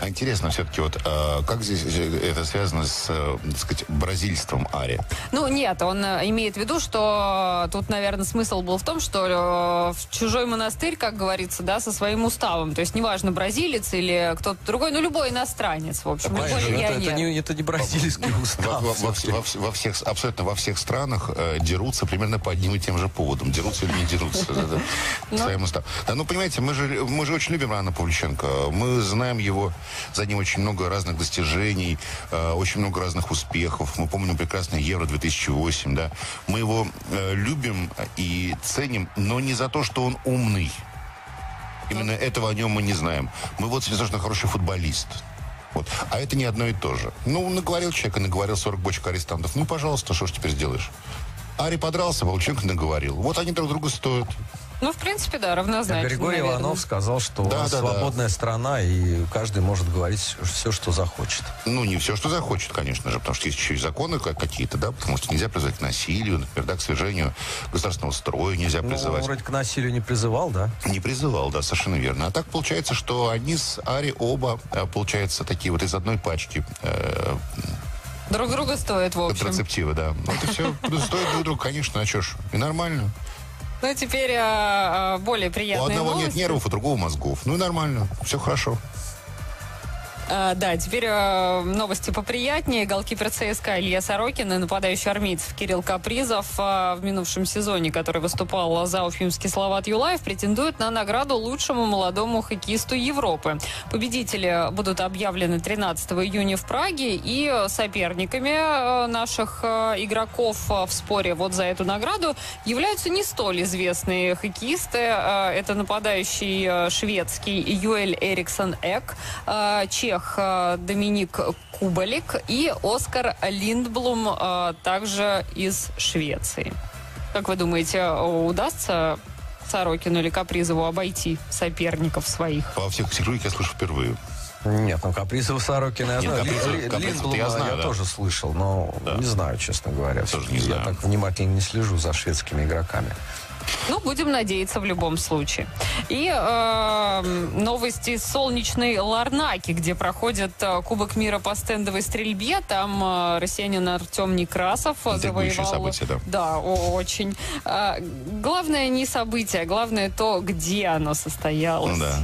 А интересно все-таки, вот а, как здесь это связано с, э, так сказать, бразильством Ари? Ну, нет, он э, имеет в виду, что э, тут, наверное, смысл был в том, что э, в чужой монастырь, как говорится, да, со своим уставом. То есть, неважно, бразилец или кто-то другой, ну, любой иностранец, в общем, любой это, это не, это не бразильский Во, устав. во- во- во вс- во всех, абсолютно во всех странах э, дерутся примерно по одним и тем же поводам. Дерутся или не дерутся. да, Своим уставом. Да, ну, понимаете, мы же, мы же очень любим Рана Павлюченко. Мы знаем его, за ним очень много разных достижений, э, очень много разных успехов. Мы помним прекрасный Евро-2008, да. Мы его э, любим и ценим, но не за то, что он умный. Именно этого о нем мы не знаем. Мы вот он хороший футболист. Вот. А это не одно и то же. Ну, наговорил человек и наговорил 40 бочек арестантов. Ну, пожалуйста, что ж теперь сделаешь? Ари подрался, Волченко наговорил. Вот они друг друга стоят. Ну, в принципе, да, равнозначно, Григорий наверное. Иванов сказал, что Да, у нас да, да. свободная страна, и каждый может говорить все, что захочет. Ну, не все, что захочет, конечно же, потому что есть еще и законы как- какие-то, да, потому что нельзя призывать к насилию, например, да, к свержению государственного строя нельзя Ну, призывать. вроде к насилию не призывал, да? Не призывал, да, совершенно верно. А так получается, что они с Ари оба, э, получается, такие вот из одной пачки э, Друг друга стоит, в общем. контрацептивы, да. Ну, это все стоит друг друга, конечно, а что ж, и нормально. Ну, теперь э, э, более У приятные одного нет новости. нервов, у другого мозгов. Ну и нормально, все хорошо. А, да, теперь э, новости поприятнее. Голкипер ЦСКА Илья Сорокин и нападающий армейцев Кирилл Капризов э, в минувшем сезоне, который выступал за уфимский Салават Юлаев, претендуют на награду лучшему молодому хоккеисту Европы. Победители будут объявлены 13 июня в Праге и соперниками э, наших э, игроков э, в споре вот за эту награду являются не столь известные хоккеисты. Это нападающий шведский Юэль Эриксон Эк, чех э, Доминик Кубалик и Оскар Линдблум, э, также из Швеции. Как вы думаете, удастся Сорокину или Капризову обойти соперников своих? По всех сигналах я слышу впервые. Нет, ну Капризов Сорокина я знаю. Капризов- Ли- Ли- Капризов-то Линдблума я я, знаю, да. тоже слышал, но не знаю, честно говоря. Тоже не Я знаю. так внимательно не слежу за шведскими игроками. Ну, будем надеяться в любом случае. И э, новости из солнечной Ларнаки, где проходит э, Кубок мира по стендовой стрельбе. Там э, россиянин Артем Некрасов э, завоевал... событие, да. Да, о- очень. А, главное не событие, главное то, где оно состоялось. Ну да.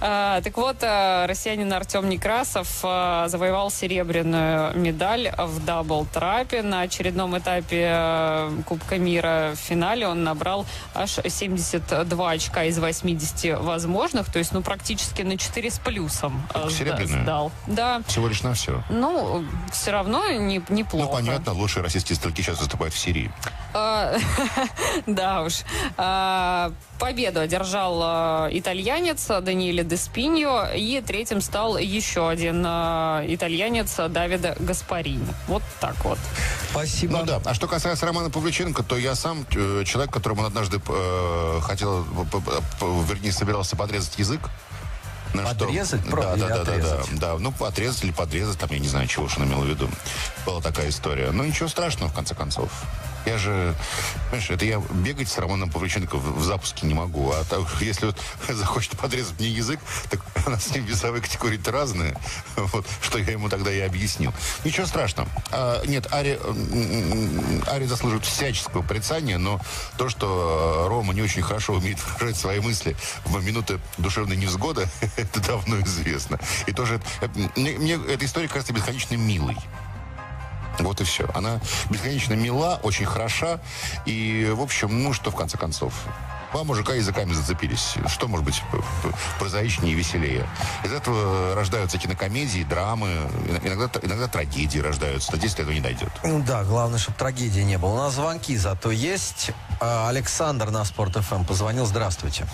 А, так вот, э, россиянин Артем Некрасов э, завоевал серебряную медаль в дабл-трапе. На очередном этапе э, Кубка мира в финале он набрал аж 72 очка из 80 возможных. То есть, ну, практически на 4 с плюсом серебряную? сдал. Да. Всего лишь навсего. Ну, все равно не, неплохо. Ну, понятно, лучшие российские стрелки сейчас выступают в Сирии. А, Да уж. Победу одержал а, итальянец Даниэле Деспиньо, и третьим стал еще один а, итальянец Давида Гаспарини. Вот так вот. Спасибо. Ну да. А что касается Романа Павлюченко, то я сам э, человек, которому он однажды э, хотел, вернее, собирался подрезать язык. На что- Подрезать? Про- Да, да, да, да, да, да. Ну, отрезать или подрезать, там, я не знаю, чего уж он имел в виду. Была такая история. Но ничего страшного, в конце концов. Я же, понимаешь, это я бегать с Романом Павлюченко в, в запуске не могу. А так, если вот захочет подрезать мне язык, так у нас с ним весовые категории-то разные. Вот, что я ему тогда и объяснил. Ничего страшного. А, нет, Ари, Ари заслуживает всяческого порицания, но то, что э, Рома не очень хорошо умеет выражать свои мысли в минуты душевной невзгоды, это давно известно. И тоже, э, мне, мне эта история кажется бесконечно милой. Вот и все. Она бесконечно мила, очень хороша. И, в общем, ну что в конце концов? Два мужика языками зацепились. Что может быть прозаичнее и веселее? Из этого рождаются кинокомедии, драмы, иногда, иногда трагедии рождаются. Надеюсь, до этого не дойдет. Ну да, главное, чтобы трагедии не было. У нас звонки зато есть. А, Александр на Спорт ФМ позвонил. Здравствуйте.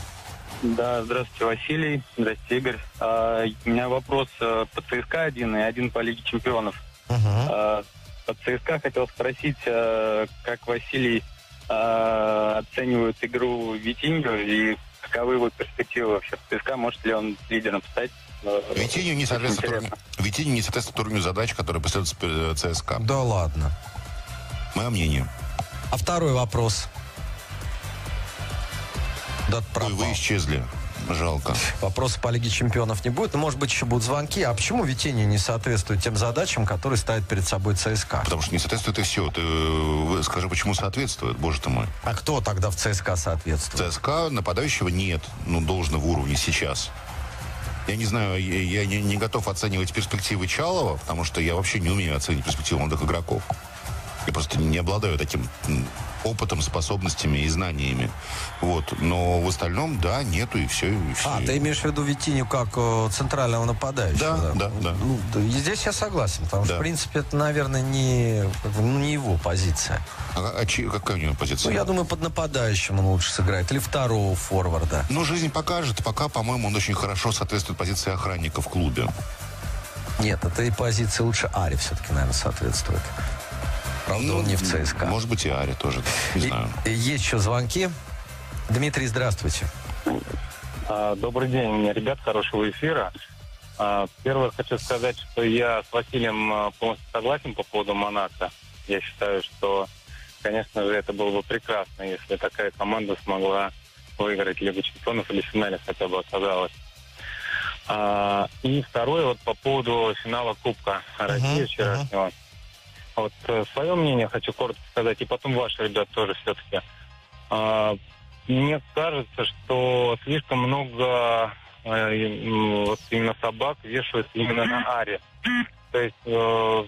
Да, здравствуйте, Василий. Здравствуйте, Игорь. А, у меня вопрос э, по ЦСКА один и один по Лиге Чемпионов. А, по ЦСКА хотел спросить, э, как Василий э, оценивает игру Витиньо и каковы его перспективы вообще в ЦСКА, может ли он лидером стать? Э, Витиньо не соответствует, уровню, Витиньо не соответствует уровню задач, которые преследуют ЦСКА. Да ладно. Мое мнение. А второй вопрос. Да, Ой, вы исчезли. Жалко. Вопросов по Лиге Чемпионов не будет. Но, может быть, еще будут звонки. А почему Витини не соответствует тем задачам, которые ставит перед собой ЦСКА? Потому что не соответствует и все. Ты э, скажи, почему соответствует, боже ты мой. А кто тогда в ЦСКА соответствует? В ЦСКА нападающего нет, ну, должного уровня сейчас. Я не знаю, я, я не, не готов оценивать перспективы Чалова, потому что я вообще не умею оценить перспективы молодых игроков. Я просто не обладаю таким опытом, способностями и знаниями. Вот. Но в остальном, да, нету и все. И все. А, ты имеешь в виду Витиню как э, центрального нападающего? Да, да, да. Ну, да. И здесь я согласен, потому Да. что, в принципе, это, наверное, не, ну, не его позиция. А, а чи- какая у него позиция? Ну, я думаю, под нападающим он лучше сыграет. Или второго форварда. Ну, жизнь покажет. Пока, по-моему, он очень хорошо соответствует позиции охранника в клубе. Нет, этой позиции лучше Ари все-таки, наверное, соответствует. Правда, он не в ЦСКА. Может быть, и Ари тоже, не И- знаю. есть еще звонки. Дмитрий, здравствуйте. А, Добрый день, у меня ребят, хорошего эфира. А, Первое, хочу сказать, что я с Василием а, полностью согласен по поводу Монако. Я считаю, что, конечно же, это было бы прекрасно, если такая команда смогла выиграть Лигу Чемпионов или в финале хотя бы оказалась. А, И второе, вот по поводу финала Кубка России Мгм, вчерашнего. Вот э, свое мнение хочу коротко сказать, и потом ваши ребят тоже все-таки. А, Мне кажется, что слишком много э, вот именно собак вешают именно на Аре. То есть э,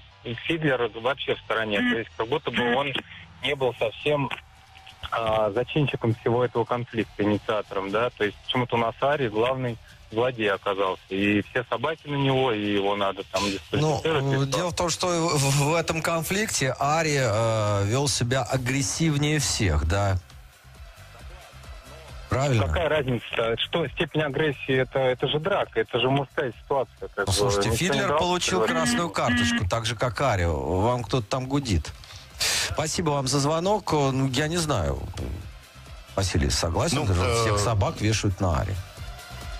Фидлер вообще в стороне. То есть как будто бы он не был совсем а, зачинщиком всего этого конфликта, инициатором, да. То есть почему-то у нас Ари главный злодей оказался. И все собаки на него, и его надо там Ну, дисквалифицировать. дело в том, что в, в этом конфликте Ари э, вел себя агрессивнее всех, да. Правильно? Какая разница? Что степень агрессии? Это, это же драка, это же мужская ситуация. как Ну, слушайте, Фидлер дрался, получил говорит. красную карточку, так же, как Ари. Вам кто-то там гудит. Спасибо вам за звонок. Ну, я не знаю. Василий, согласен, Ну, э, всех собак вешают на Ари.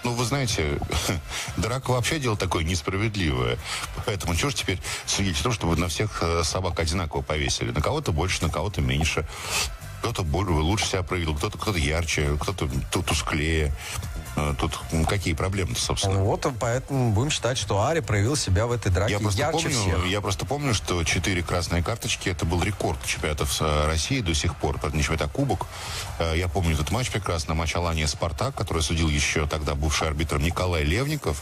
Ну, вы знаете, драка вообще дело такое несправедливое. Поэтому чего ж теперь судить о том, чтобы на всех э, собак одинаково повесили? На кого-то больше, на кого-то меньше. Кто-то лучше себя проявил, кто-то кто ярче, кто-то ту- тусклее. Э, Тут какие проблемы-то, собственно? Ну, вот, поэтому будем считать, что Ари проявил себя в этой драке Я просто, ярче помню, всех. я просто помню, что четыре красные карточки это был рекорд чемпионатов э, России до сих пор. Правда, не чемпионат, а кубок. Э, Я помню этот матч прекрасно. Матч Алания Спартак, который судил еще тогда бывший арбитром Николай Левников.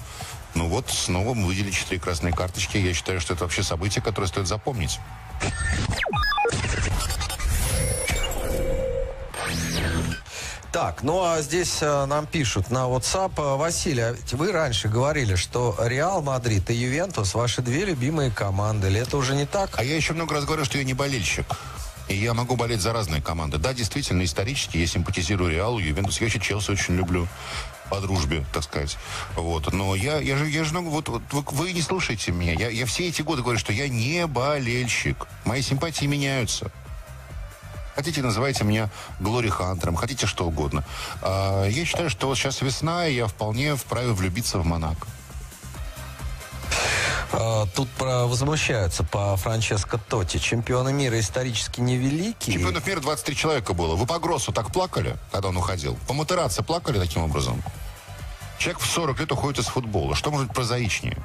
Ну вот, снова мы выделили четыре красные карточки. Я считаю, что это вообще событие, которое стоит запомнить. Так, ну а здесь э, нам пишут на WhatsApp. э, Василий, а вы раньше говорили, что Реал Мадрид и Ювентус ваши две любимые команды. Или это уже не так? А я еще много раз говорю, что я не болельщик. И я могу болеть за разные команды. Да, действительно, исторически я симпатизирую Реалу, Ювентус. Я еще Челси очень люблю по дружбе, так сказать. Вот. Но я, я же, я же много, вот, вот вы, вы не слушаете меня. Я, я все эти годы говорю, что я не болельщик. Мои симпатии меняются. Хотите, называйте меня Глори Хантером, хотите что угодно. А, я считаю, что вот сейчас весна, и я вполне вправе влюбиться в Монако. А, Тут про- возмущаются по Франческо Тоти. Чемпионы мира исторически невеликие. Чемпионов мира 23 человека было. Вы по Гроссу так плакали, когда он уходил? По Матераце плакали таким образом? Человек в 40 лет уходит из футбола. Что может быть прозаичнее?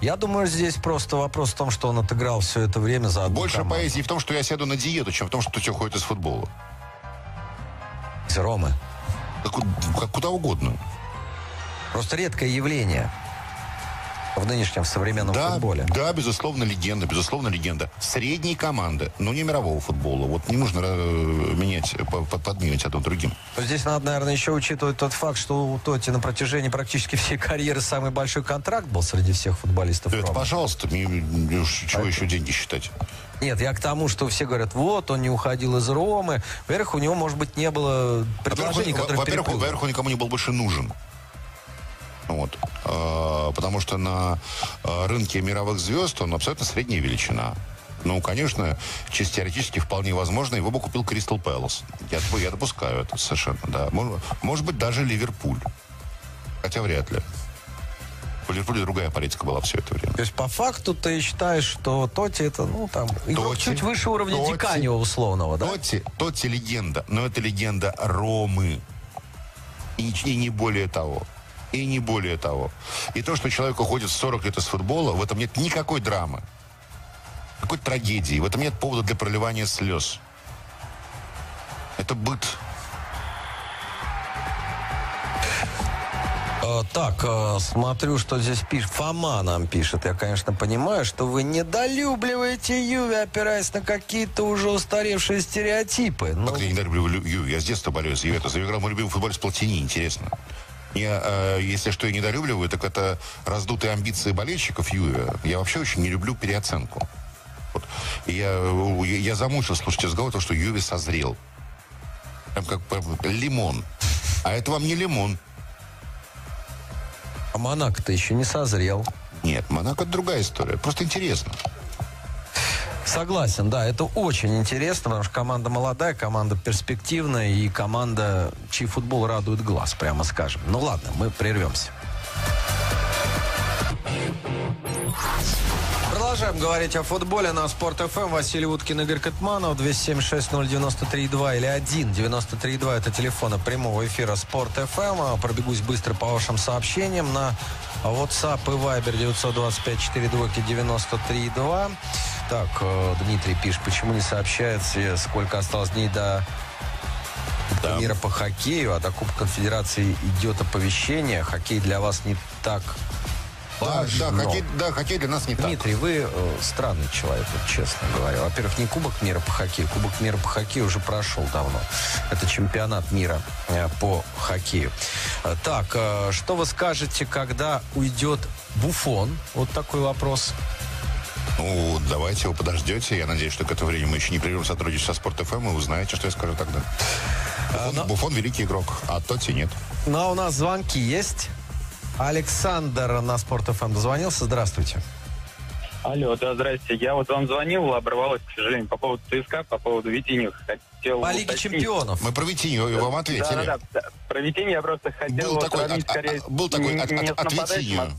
Я думаю, здесь просто вопрос в том, что он отыграл все это время за одну Больше команду. поэзии в том, что я сяду на диету, чем в том, что ты уходит из футбола. Из Ромы. Как, как куда угодно. Просто редкое явление в нынешнем современном Да, футболе. да, безусловно, легенда, безусловно, легенда. Средней команды, но не мирового футбола. Вот не нужно э, менять, по- по- подменивать одно другим. Здесь надо, наверное, еще учитывать тот факт, что у Тоти на протяжении практически всей карьеры самый большой контракт был среди всех футболистов Это, пожалуйста, мне, чего еще деньги считать? Нет, я к тому, что все говорят, вот, он не уходил из Ромы. Во-первых, у него, может быть, не было предложений, Во-первых, которые во-первых, во-первых, он никому не был больше нужен. Вот. А, Потому что на а, рынке мировых звезд он абсолютно средняя величина. Ну, конечно, чисто теоретически вполне возможно, его бы купил Кристал Пэлас. Я, я допускаю это совершенно, да. Может, может быть, даже Ливерпуль. Хотя вряд ли. В Ливерпуле другая политика была все это время. То есть, по факту, ты считаешь, что Тоти это, ну, там, игрок чуть выше уровня Тотти. Диканио условного, да? Тотти, Тотти легенда, но это легенда Ромы. И, и не более того. И не более того. И то, что человек уходит в 40 лет из футбола, в этом нет никакой драмы. Никакой трагедии. В этом нет повода для проливания слез. Это быт. Э, так, э, смотрю, что здесь пишет. Фома нам пишет. Я, конечно, понимаю, что вы недолюбливаете Юве, опираясь на какие-то уже устаревшие стереотипы. Ну, Как я не люблю Юве. Я с детства болею за Ювентус. Я играл мой любимый футболист Платини, интересно. Я, э, если что и недолюбливаю, так это раздутые амбиции болельщиков Юве. Я вообще очень не люблю переоценку. Вот. И я, я, замучился слушать разговор, то, что Юве созрел. Прям как прям лимон. А это вам не лимон. а Монако-то еще не созрел. Нет, Монако это другая история. Просто интересно. Согласен, да, это очень интересно, потому что команда молодая, команда перспективная и команда, чей футбол радует глаз, прямо скажем. Ну ладно, мы прервемся. Продолжаем говорить о футболе на Спорт ФМ. Василий Уткин, Игорь Катманов, 276-093-2 или 1-93-2. Это телефона прямого эфира Спорт ФМ. Пробегусь быстро по вашим сообщениям на WhatsApp и Viber 925-4 Так, э, Дмитрий пишет, почему не сообщает, э, сколько осталось дней до Кубка мира по хоккею, а до Кубка Конфедерации идет оповещение. Хоккей для вас не так Да, да, хоккей, да, хоккей для нас не так. Дмитрий, вы э, странный человек, вот честно говоря. Во-первых, не Кубок мира по хоккею. Кубок мира по хоккею уже прошел давно. Это чемпионат мира э, по хоккею. Э, Так, э, что вы скажете, когда уйдет Буфон? Вот такой вопрос. Ну, давайте его подождете. Я надеюсь, что к этому времени мы еще не прервем сотрудничество со Спорт ФМ, и узнаете, что я скажу тогда. Буфон, Буфон великий игрок, а Тотти нет. Ну, а у нас звонки есть. Александр на Спорт ФМ дозвонился. Здравствуйте. Алло, да, здрасте. Я вот вам звонил, оборвалось, к сожалению, по поводу ЦСКА, по поводу Витиню. Хотел По Лиге уточнить. чемпионов. Мы про Витинью вам ответили. Да, да, да. Про Витиню я просто хотел Был вот такой, сравнить от- скорее от- был такой от, от, с от Витинью. а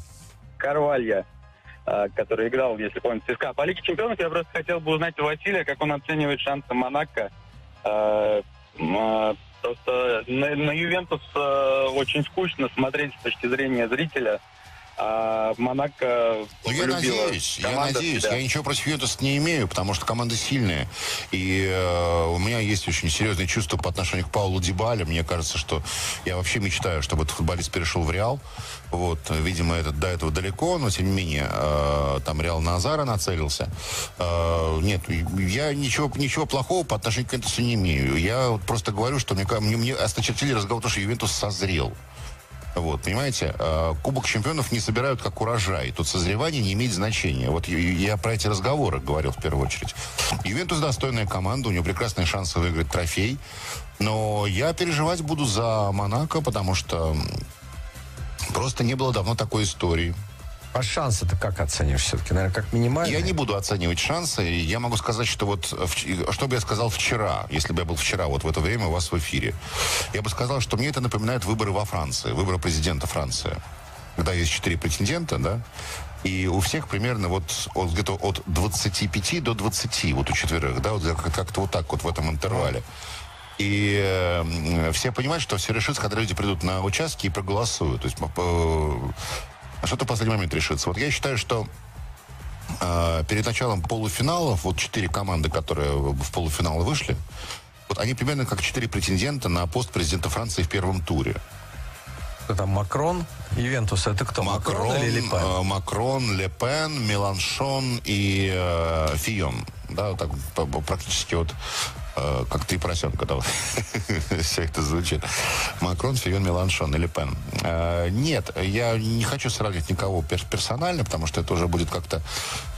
Карвалья, а, который играл, если помните, ЦСКА. По Лиге чемпионов я просто хотел бы узнать у Василия, как он оценивает шансы Монако. М, а, Просто на, на Ювентус очень скучно смотреть с точки зрения зрителя. А Монако Ну, я надеюсь, я надеюсь. себя. Я ничего против Ювентуса не имею, потому что команда сильная. И э, у меня есть очень серьезные чувства по отношению к Паулу Дибале. Мне кажется, что я вообще мечтаю, чтобы этот футболист перешел в Реал. Вот, видимо, это до этого далеко, но тем не менее, э, там Реал на Азара нацелился. Э, нет, я ничего, ничего плохого по отношению к Ювентусу не имею. Я вот просто говорю, что мне, мне, мне осточертили разговор, что Ювентус созрел. Вот, понимаете, э, Кубок чемпионов не собирают как урожай. Тут созревание не имеет значения. Вот я, про эти разговоры говорил в первую очередь. Ювентус достойная команда, у него прекрасные шансы выиграть трофей. Но я переживать буду за Монако, потому что просто не было давно такой истории. А шансы ты как оценишь все-таки? Наверное, как минимальные? Я не буду оценивать шансы. Я могу сказать, что вот в- что бы я сказал вчера, если бы я был вчера вот в это время у вас в эфире. Я бы сказал, что мне это напоминает выборы во Франции, выборы президента Франции. Когда есть четыре претендента, да, И у всех примерно вот от, где-то от 25 до 20, вот у четверых, да, вот как-то вот так вот в этом интервале. И э, все понимают, что все решится, когда люди придут на участки и проголосуют. То есть э, что-то в последний момент решится. Вот я считаю, что э, перед началом полуфиналов, вот четыре команды, которые в полуфинал вышли, вот они примерно как четыре претендента на пост президента Франции в первом туре. Кто там, Макрон? Ювентус, это кто? Макрон, Макрон или Ле Пен? э, Макрон, Ле Пен, Меланшон и э, Фион. Да, вот так практически вот э, как три поросенка, да, все это звучит. Макрон, Фион, Меланшон или Пен. Э, нет, я не хочу сравнивать никого пер- персонально, потому что это уже будет как-то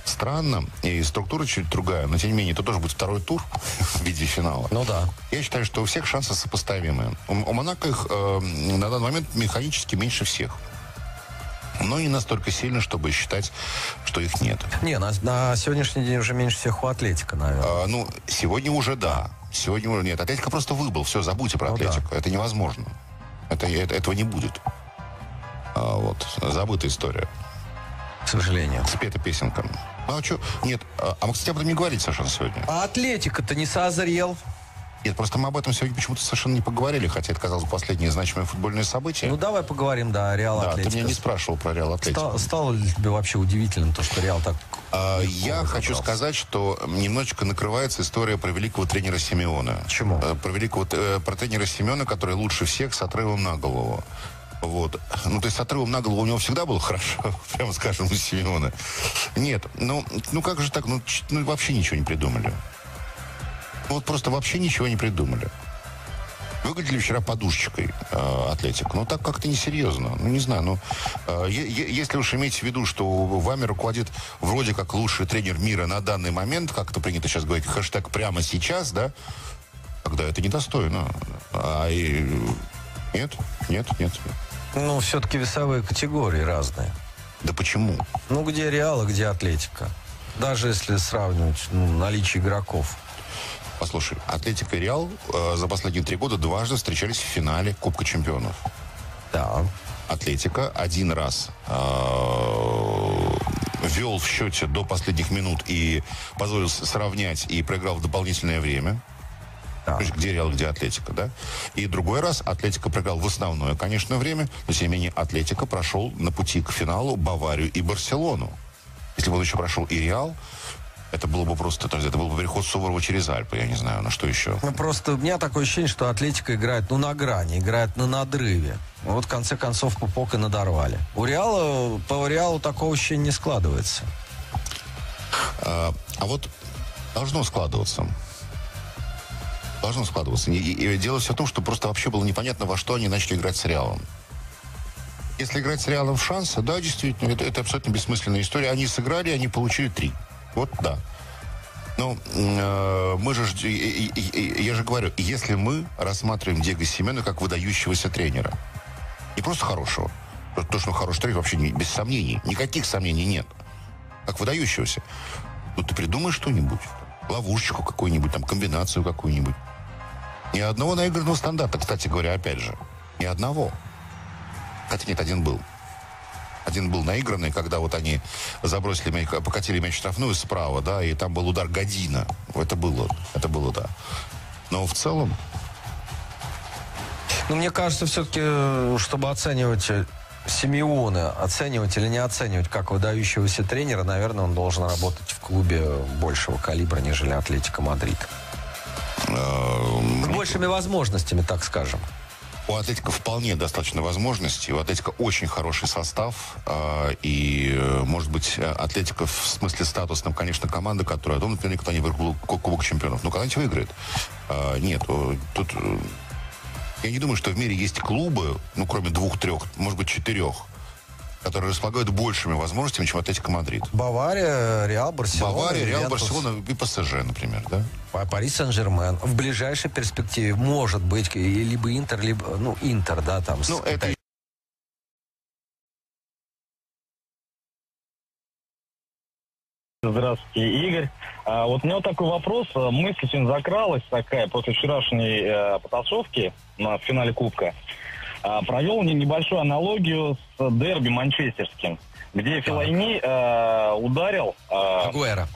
странно, и структура чуть другая, но тем не менее, это тоже будет второй тур в виде финала. Ну да. Я считаю, что у всех шансы сопоставимые. У, у Монако их э, на данный момент механически меньше всех. Но не настолько сильно, чтобы считать, что их нет. Не, на, на сегодняшний день уже меньше всех у Атлетика, наверное. А, ну, сегодня уже да. Сегодня уже нет. Атлетика просто выбыл. Все, забудьте про Ну да. Атлетику. Это невозможно. Это, это- этого не будет. А, вот. Забытая история. к сожалению. Спета песенка. Ну, а что? Нет. А, а мы, кстати, об этом не говорили совершенно сегодня. А Атлетика-то не созрел. Нет, просто мы об этом сегодня почему-то совершенно не поговорили, хотя это, казалось, последнее значимое футбольное событие. Ну давай поговорим, да, Реал да, ты Атлетика. меня не спрашивал про Реал Атлетико. Стало, стало ли тебе вообще удивительно то, что Реал так... А, Я хочу сказать, что немножечко накрывается история про великого тренера Симеона. Почему? Э, Про великого э, про тренера Симеона, который лучше всех с отрывом на голову. Вот. Ну, то есть с отрывом на голову у него всегда было хорошо, прямо скажем, у Симеона. Нет, ну, ну как же так? Ну, ну, вообще ничего не придумали. Вот просто вообще ничего не придумали. Выглядели вчера подушечкой э, Атлетик. Ну, так как-то несерьезно. Ну, не знаю, ну, э, если уж иметь в виду, что вами руководит вроде как лучший тренер мира на данный момент, как это принято сейчас говорить, хэштег прямо сейчас, да, тогда это недостойно. А и... Нет, нет, нет. нет. Ну, все-таки весовые категории разные. Да почему? Ну, где Реал, а где Атлетика? Даже если сравнивать ну, наличие игроков. Послушай, Атлетика и Реал э, за последние три года дважды встречались в финале Кубка чемпионов. Да. Атлетика один раз э, вел в счете до последних минут и позволил сравнять и проиграл в дополнительное время. Да. То есть где Реал, где Атлетика, да? И другой раз Атлетика проиграл в основное, конечно, время, но тем не менее Атлетика прошел на пути к финалу Баварию и Барселону. Если бы он еще прошел и Реал, это было бы просто, то есть это был бы переход Суворова через Альпы, я не знаю, на что еще. Ну, просто у меня такое ощущение, что Атлетика играет, ну, на грани, играет на надрыве. Вот, в конце концов, пупок и надорвали. У Реала, по Реалу такого ощущения не складывается. А, а вот должно складываться. Должно складываться. И, и- и дело все в том, что просто вообще было непонятно, во что они начали играть с Реалом. Если играть с Реалом в шансы, да, действительно, это, это абсолютно бессмысленная история. Они сыграли, они получили три. Вот, да. Ну, э, мы же, я же говорю, если мы рассматриваем Диего Семена как выдающегося тренера, не просто хорошего, то, то, что он хороший тренер, вообще без сомнений, никаких сомнений нет, как выдающегося, ну ты придумай что-нибудь, ловушечку какую-нибудь, там, комбинацию какую-нибудь. Ни одного наигранного стандарта, кстати говоря, опять же. Ни одного. Хотя нет, один был. Один был наигранный, когда вот они забросили мяч, покатили мяч в штрафную справа, да, и там был удар Година. Это было, это было, да. Но в целом, Ну, мне кажется, все-таки, э, чтобы оценивать э, Симеона, оценивать или не оценивать как выдающегося тренера, наверное, он должен работать в клубе большего калибра, нежели Атлетика Мадрид. С большими возможностями, так скажем. У Атлетика вполне достаточно возможностей. У Атлетика очень хороший состав. а, и, э, может быть, э, Атлетика в смысле статусном, конечно, команда, которая... Ну, например, никогда не выиграла Ку- Кубок чемпионов. Ну, когда-нибудь выиграет. А, нет, э, тут... э, Я не думаю, что в мире есть клубы, ну, кроме двух-трех, может быть, четырех, которые располагают большими возможностями, чем Атлетика Мадрид. Бавария, Реал, Барселона. Бавария, Реал, Ювентус, Барселона и ПСЖ, например, да? Па- Пари Сен-Жермен. В ближайшей перспективе может быть либо Интер, либо... Ну, Интер, да, там. с Ну, это Здравствуйте, Игорь. А, вот у меня вот такой вопрос. А, Мысль закралась такая после вчерашней э, потасовки на финале Кубка. А, провел мне небольшую аналогию с дерби манчестерским. где Филайни э, ударил... Э, Агуэра.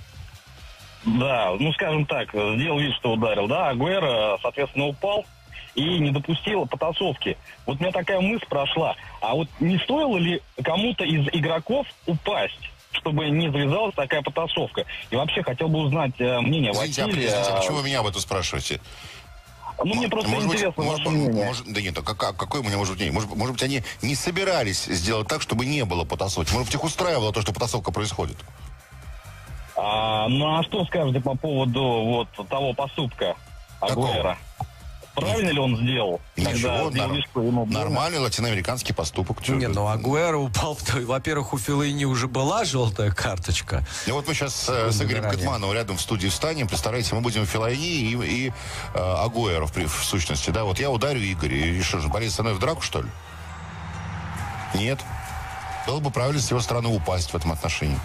Да, ну скажем так, сделал вид, что ударил, да, Агуэра, соответственно, упал и не допустил потасовки. Вот у меня такая мысль прошла, а вот не стоило ли кому-то из игроков упасть? чтобы не завязалась такая потасовка. И вообще хотел бы узнать э, мнение Извините, а, Василия. извините, а почему вы меня об этом спрашиваете? Ну, мне просто Может быть, интересно может, ваше мнение. может- да нет, а как- какое у меня может быть мнение? Может, может быть, они не собирались сделать так, чтобы не было потасовки? Может быть, их устраивало то, что потасовка происходит? А, ну а что скажете по поводу вот того поступка Какого? Правильно ли он сделал? Ничего, нар- ему нормальный латиноамериканский поступок. Чё Не, ну Агуэро упал, во-первых, у Филини уже была желтая карточка. И вот мы сейчас э, с Игорем. Катмановым рядом в студии встанем. Представляете, мы будем Филайни и, и э, Агуэро в, сущности. Да, вот я ударю Игоря. И что же, болеть со мной в драку, что ли? Нет. Было бы правильно с его стороны упасть в этом отношении.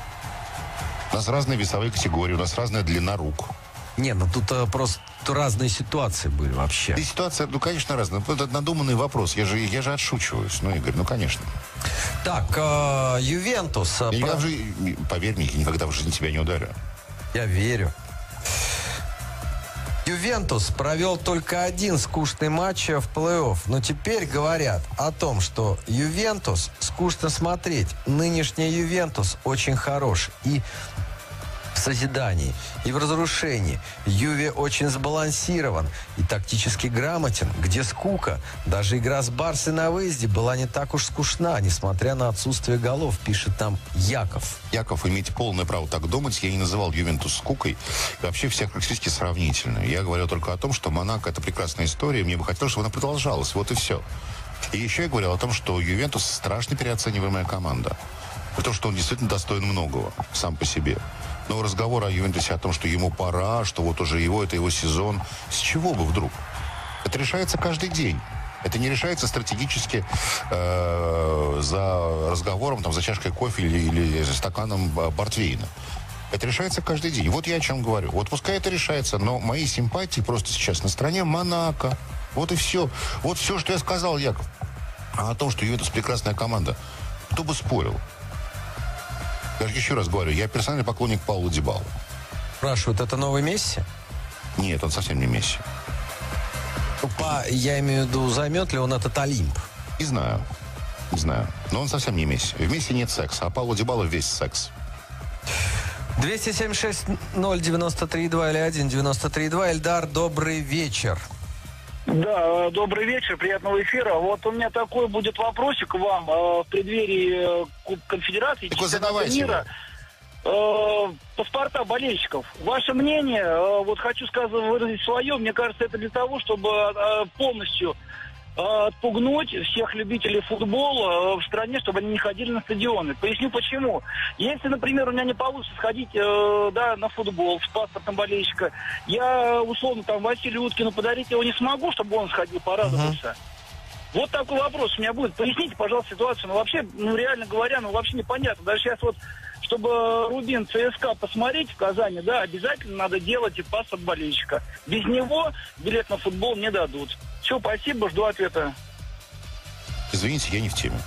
У нас разные весовые категории, у нас разная длина рук. Не, ну тут э, просто разные ситуации были вообще. И ситуация, ну, конечно, разная. Это надуманный вопрос. Я же, я же отшучиваюсь. Ну, Игорь, ну, конечно. Так, э, Ювентус. э, Я, про- жизни- поверь мне, я никогда в жизни тебя не ударю. Я верю. Ювентус провел только один скучный матч в плей-офф. Но теперь говорят о том, что Ювентус скучно смотреть. Нынешний Ювентус очень хорош. И в созидании, и в разрушении. Юве очень сбалансирован и тактически грамотен. Где скука? Даже игра с Барсой на выезде была не так уж скучна, несмотря на отсутствие голов, пишет там Яков. Яков, имеете полное право так думать. Я не называл Ювентус скукой. И вообще все характеристики сравнительны. Я говорил только о том, что Монако это прекрасная история. Мне бы хотелось, чтобы она продолжалась. Вот и все. И еще я говорил о том, что Ювентус страшно переоцениваемая команда. При том, что он действительно достоин многого сам по себе. Но разговор о Ювентусе, о том, что ему пора, что вот уже его, это его сезон. С чего бы вдруг? Это решается каждый день. Это не решается стратегически э, за разговором, там, за чашкой кофе или, или стаканом э, портвейна. Это решается каждый день. Вот я о чем говорю. Вот пускай это решается, но мои симпатии просто сейчас на стороне Монако. Вот и все. Вот все, что я сказал, Яков. О том, что Ювентус прекрасная команда, кто бы спорил? Еще раз говорю, я персональный поклонник Паула Дибала. Спрашивают, это новый Месси? Нет, он совсем не Месси. По, я имею в виду, займет ли он этот Олимп? Не знаю. Не знаю. Но он совсем не Месси. В Месси нет секса, а Пауло Дибала весь секс. 276-093-2 или 1-93-2. Эльдар, добрый вечер. Да, э, добрый вечер, приятного эфира. Вот у меня такой будет вопросик вам э, в преддверии э, Кубка Конфедерации. Так чемпионата мира. Э, паспорта болельщиков. Ваше мнение, вот хочу сказать, выразить свое. Мне кажется, это для того, чтобы полностью отпугнуть всех любителей футбола э, в стране, чтобы они не ходили на стадионы. Поясню почему. Если, например, у меня не получится сходить э, да, на футбол с паспортом болельщика, я, условно, там, Василию Уткину подарить его не смогу, чтобы он сходил порадоваться. Вот такой вопрос у меня будет. Поясните, пожалуйста, ситуацию. Ну, вообще, ну, реально говоря, ну, вообще непонятно. Даже сейчас вот, чтобы Рубин ЦСКА посмотреть в Казани, да, обязательно надо делать и паспорт болельщика. Без него билет на футбол не дадут. Все, спасибо, жду ответа. Извините, я не в теме.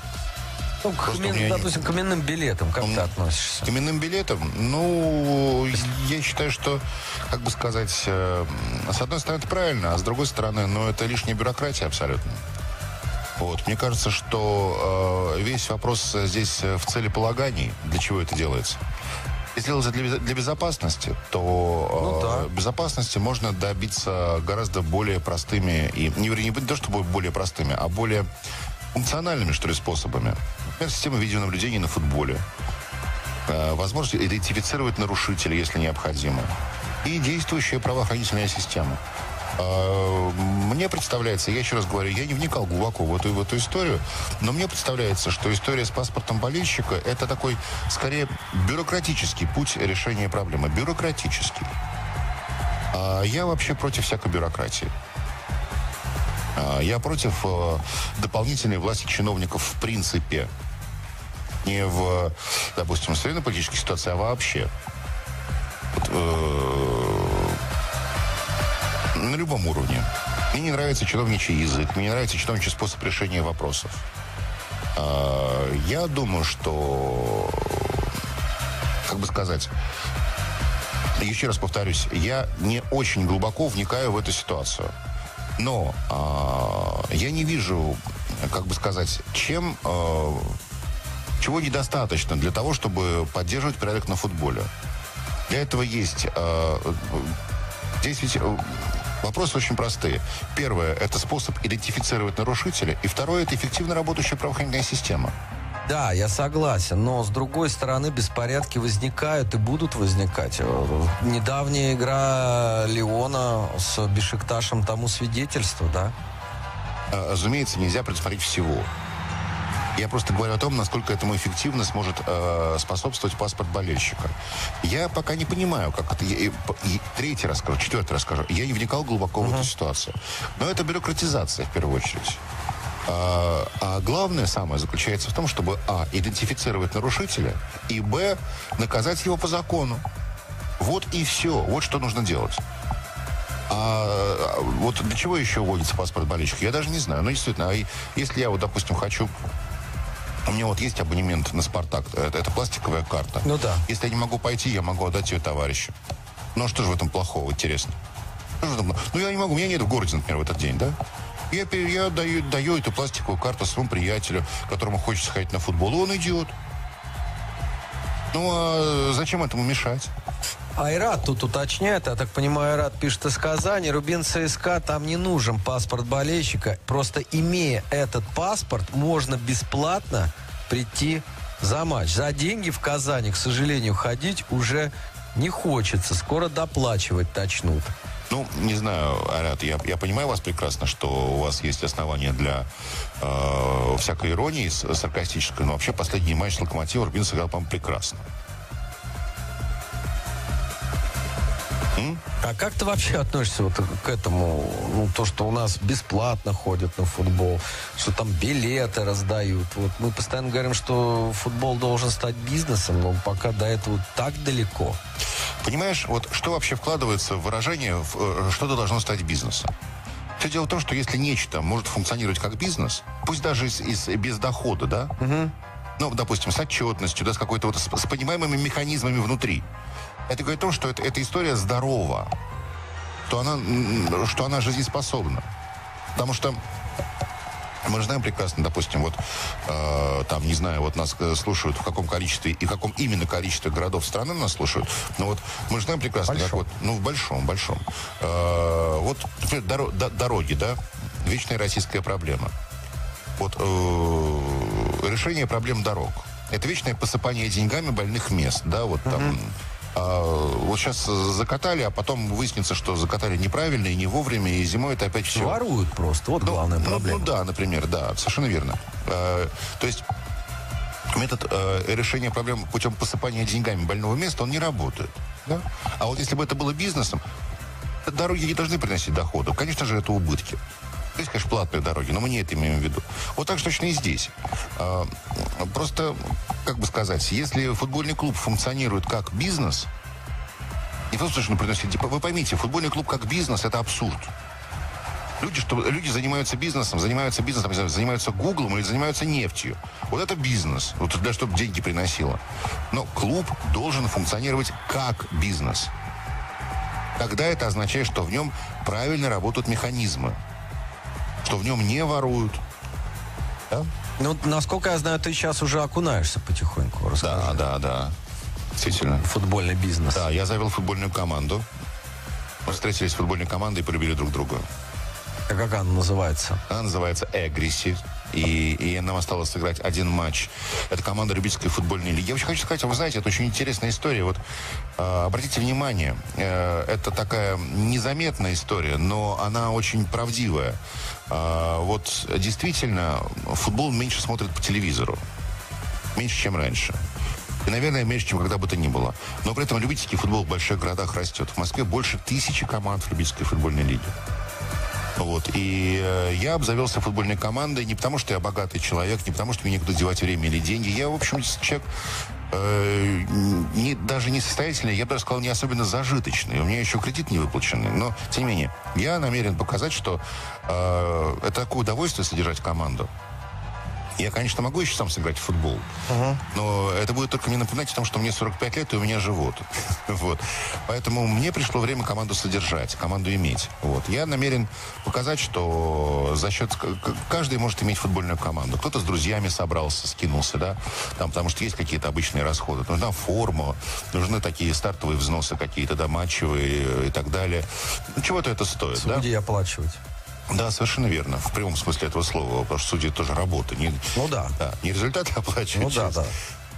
Ну, к, имен- меня не- допустим, к именным билетам как Он- ты относишься? К именным билетам, ну, я считаю, что, как бы сказать, э, с одной стороны, это правильно, а с другой стороны, ну, это лишняя бюрократия абсолютно. Вот. Мне кажется, что э, весь вопрос здесь в целеполагании, для чего это делается. Если делается для, для безопасности, то э, Ну да. безопасности можно добиться гораздо более простыми, и не, не то, чтобы более простыми, а более функциональными, что ли, способами. Например, система видеонаблюдения на футболе. Э, возможность идентифицировать нарушителя, если необходимо. И действующая правоохранительная система. Э, Мне представляется, я еще раз говорю, я не вникал глубоко в эту, в эту историю, но мне представляется, что история с паспортом болельщика это такой, скорее, бюрократический путь решения проблемы. Бюрократический. А я вообще против всякой бюрократии. А, Я против э, дополнительной власти чиновников в принципе. Не в, допустим, военно-политической ситуации, а вообще. Вот, э, на любом уровне. Мне не нравится чиновничий язык, мне не нравится чиновничий способ решения вопросов. А, я думаю, что, как бы сказать, еще раз повторюсь, я не очень глубоко вникаю в эту ситуацию. Но а, я не вижу, как бы сказать, чем, а, чего недостаточно для того, чтобы поддерживать порядок на футболе. Для этого есть... Здесь ведь вопросы очень простые. Первое – это способ идентифицировать нарушителя. И второе – это эффективно работающая правоохранительная система. Да, я согласен, но с другой стороны беспорядки возникают и будут возникать. Э, Недавняя игра Леона с Бешикташем тому свидетельство, да? А, Разумеется, нельзя предусмотреть всего. Я просто говорю о том, насколько этому эффективно сможет э, способствовать паспорт болельщика. Я пока не понимаю, как это... Я, и- и третий раз скажу, четвертый раз скажу. Я не вникал глубоко в эту ситуацию. Но это бюрократизация, в первую очередь. А, а главное самое заключается в том, чтобы, а, идентифицировать нарушителя, и, б, наказать его по закону. Вот и все. Вот что нужно делать. А вот для чего еще вводится паспорт болельщика, я даже не знаю. Ну, действительно, а если я вот, допустим, хочу... У меня вот есть абонемент на «Спартак». Это, это пластиковая карта. Ну да. Если я не могу пойти, я могу отдать ее товарищу. Ну, а что же в этом плохого, интересно? Что же в этом плохого? Ну, я не могу, меня нет в городе, например, в этот день, да? Я, я даю, даю эту пластиковую карту своему приятелю, которому хочется ходить на футбол, он идет. Ну, а зачем этому мешать? Айрат тут уточняет, я так понимаю, Айрат пишет из Казани, Рубин ЦСКА, там не нужен паспорт болельщика. Просто имея этот паспорт, можно бесплатно прийти за матч. За деньги в Казани, к сожалению, ходить уже не хочется. Скоро доплачивать начнут. Ну, не знаю, Арят, я, я понимаю вас прекрасно, что у вас есть основания для э, всякой иронии саркастической, но вообще последний матч Локомотива Рубин сыграл, по-моему, прекрасно. А как ты вообще относишься вот к этому? Ну, то, что у нас бесплатно ходят на футбол, что там билеты раздают. Вот мы постоянно говорим, что футбол должен стать бизнесом, но пока до этого так далеко. Понимаешь, вот что вообще вкладывается в выражение, э, что-то должно стать бизнесом? Все дело в том, что если нечто может функционировать как бизнес, пусть даже из, из- без дохода, да, ну, допустим, с отчетностью, да, с какой-то вот с, с понимаемыми механизмами внутри, это говорит о том, что это, эта история здорова, что она, что она жизнеспособна. Потому что мы же знаем прекрасно, допустим, вот э, там, не знаю, вот нас э, слушают в каком количестве и в каком именно количестве городов страны нас слушают. Но вот мы же знаем прекрасно, как вот, ну, в большом, большом. Э, вот, например, доро- до- дороги, да, вечная российская проблема. Вот э, решение проблем дорог. Это вечное посыпание деньгами больных мест, да, вот там. А, вот сейчас закатали, а потом выяснится, что закатали неправильно и не вовремя, и зимой это опять все. Воруют просто. Вот главная Ну, проблема. Ну, да, например, да, совершенно верно. Э, то есть метод э, решения проблем путем посыпания деньгами больного места, он не работает. Да? А вот если бы это было бизнесом, дороги не должны приносить дохода. Конечно же, это убытки. Есть, конечно, платные дороги, но мы не это имеем в виду. Вот так же точно и здесь. А, Просто, как бы сказать, если футбольный клуб функционирует как бизнес, не просто, что он приносит... Вы поймите, футбольный клуб как бизнес – это абсурд. Люди, что, люди занимаются бизнесом, занимаются бизнесом, занимаются Гуглом или занимаются нефтью. Вот это бизнес, вот для чтобы деньги приносило. Но клуб должен функционировать как бизнес. Тогда это означает, что в нем правильно работают механизмы, что в нем не воруют. Да? Ну, насколько я знаю, ты сейчас уже окунаешься потихоньку. Расскажи. Да, да, да. Действительно. Футбольный бизнес. Да, я завел футбольную команду. Мы встретились с футбольной командой и полюбили друг друга. А как она называется? Она называется «Эгриси». И, и нам осталось сыграть один матч. Это команда любительской футбольной лиги. Я очень хочу сказать, вы знаете, это очень интересная история. Вот э, обратите внимание, э, это такая незаметная история, но она очень правдивая. Э, вот действительно, футбол меньше смотрят по телевизору. Меньше, чем раньше. И, наверное, меньше, чем когда бы то ни было. Но при этом любительский футбол в больших городах растет. В Москве больше тысячи команд в любительской футбольной лиге. Вот. И э, я обзавелся футбольной командой не потому, что я богатый человек, не потому, что мне некуда девать время или деньги. Я, в общем, человек э, не, даже не состоятельный, я бы даже сказал, не особенно зажиточный. У меня еще кредит не выплаченный. Но, тем не менее, я намерен показать, что э, это такое удовольствие содержать команду. Я, конечно, могу еще сам сыграть в футбол, но это будет только мне напоминать о том, что мне 45 лет и у меня живот. вот. Поэтому мне пришло время команду содержать, команду иметь. Вот. Я намерен показать, что за счет... Каждый может иметь футбольную команду. Кто-то с друзьями собрался, скинулся, да, там, потому что есть какие-то обычные расходы. Нужна форма, нужны такие стартовые взносы какие-то, да, матчевые и так далее. Ну, чего-то это стоит, Судьи да? оплачивать. Да, совершенно верно. В прямом смысле этого слова. Потому что судьи тоже работа. Не, Ну да. да, не результаты оплачивают. Ну да, да.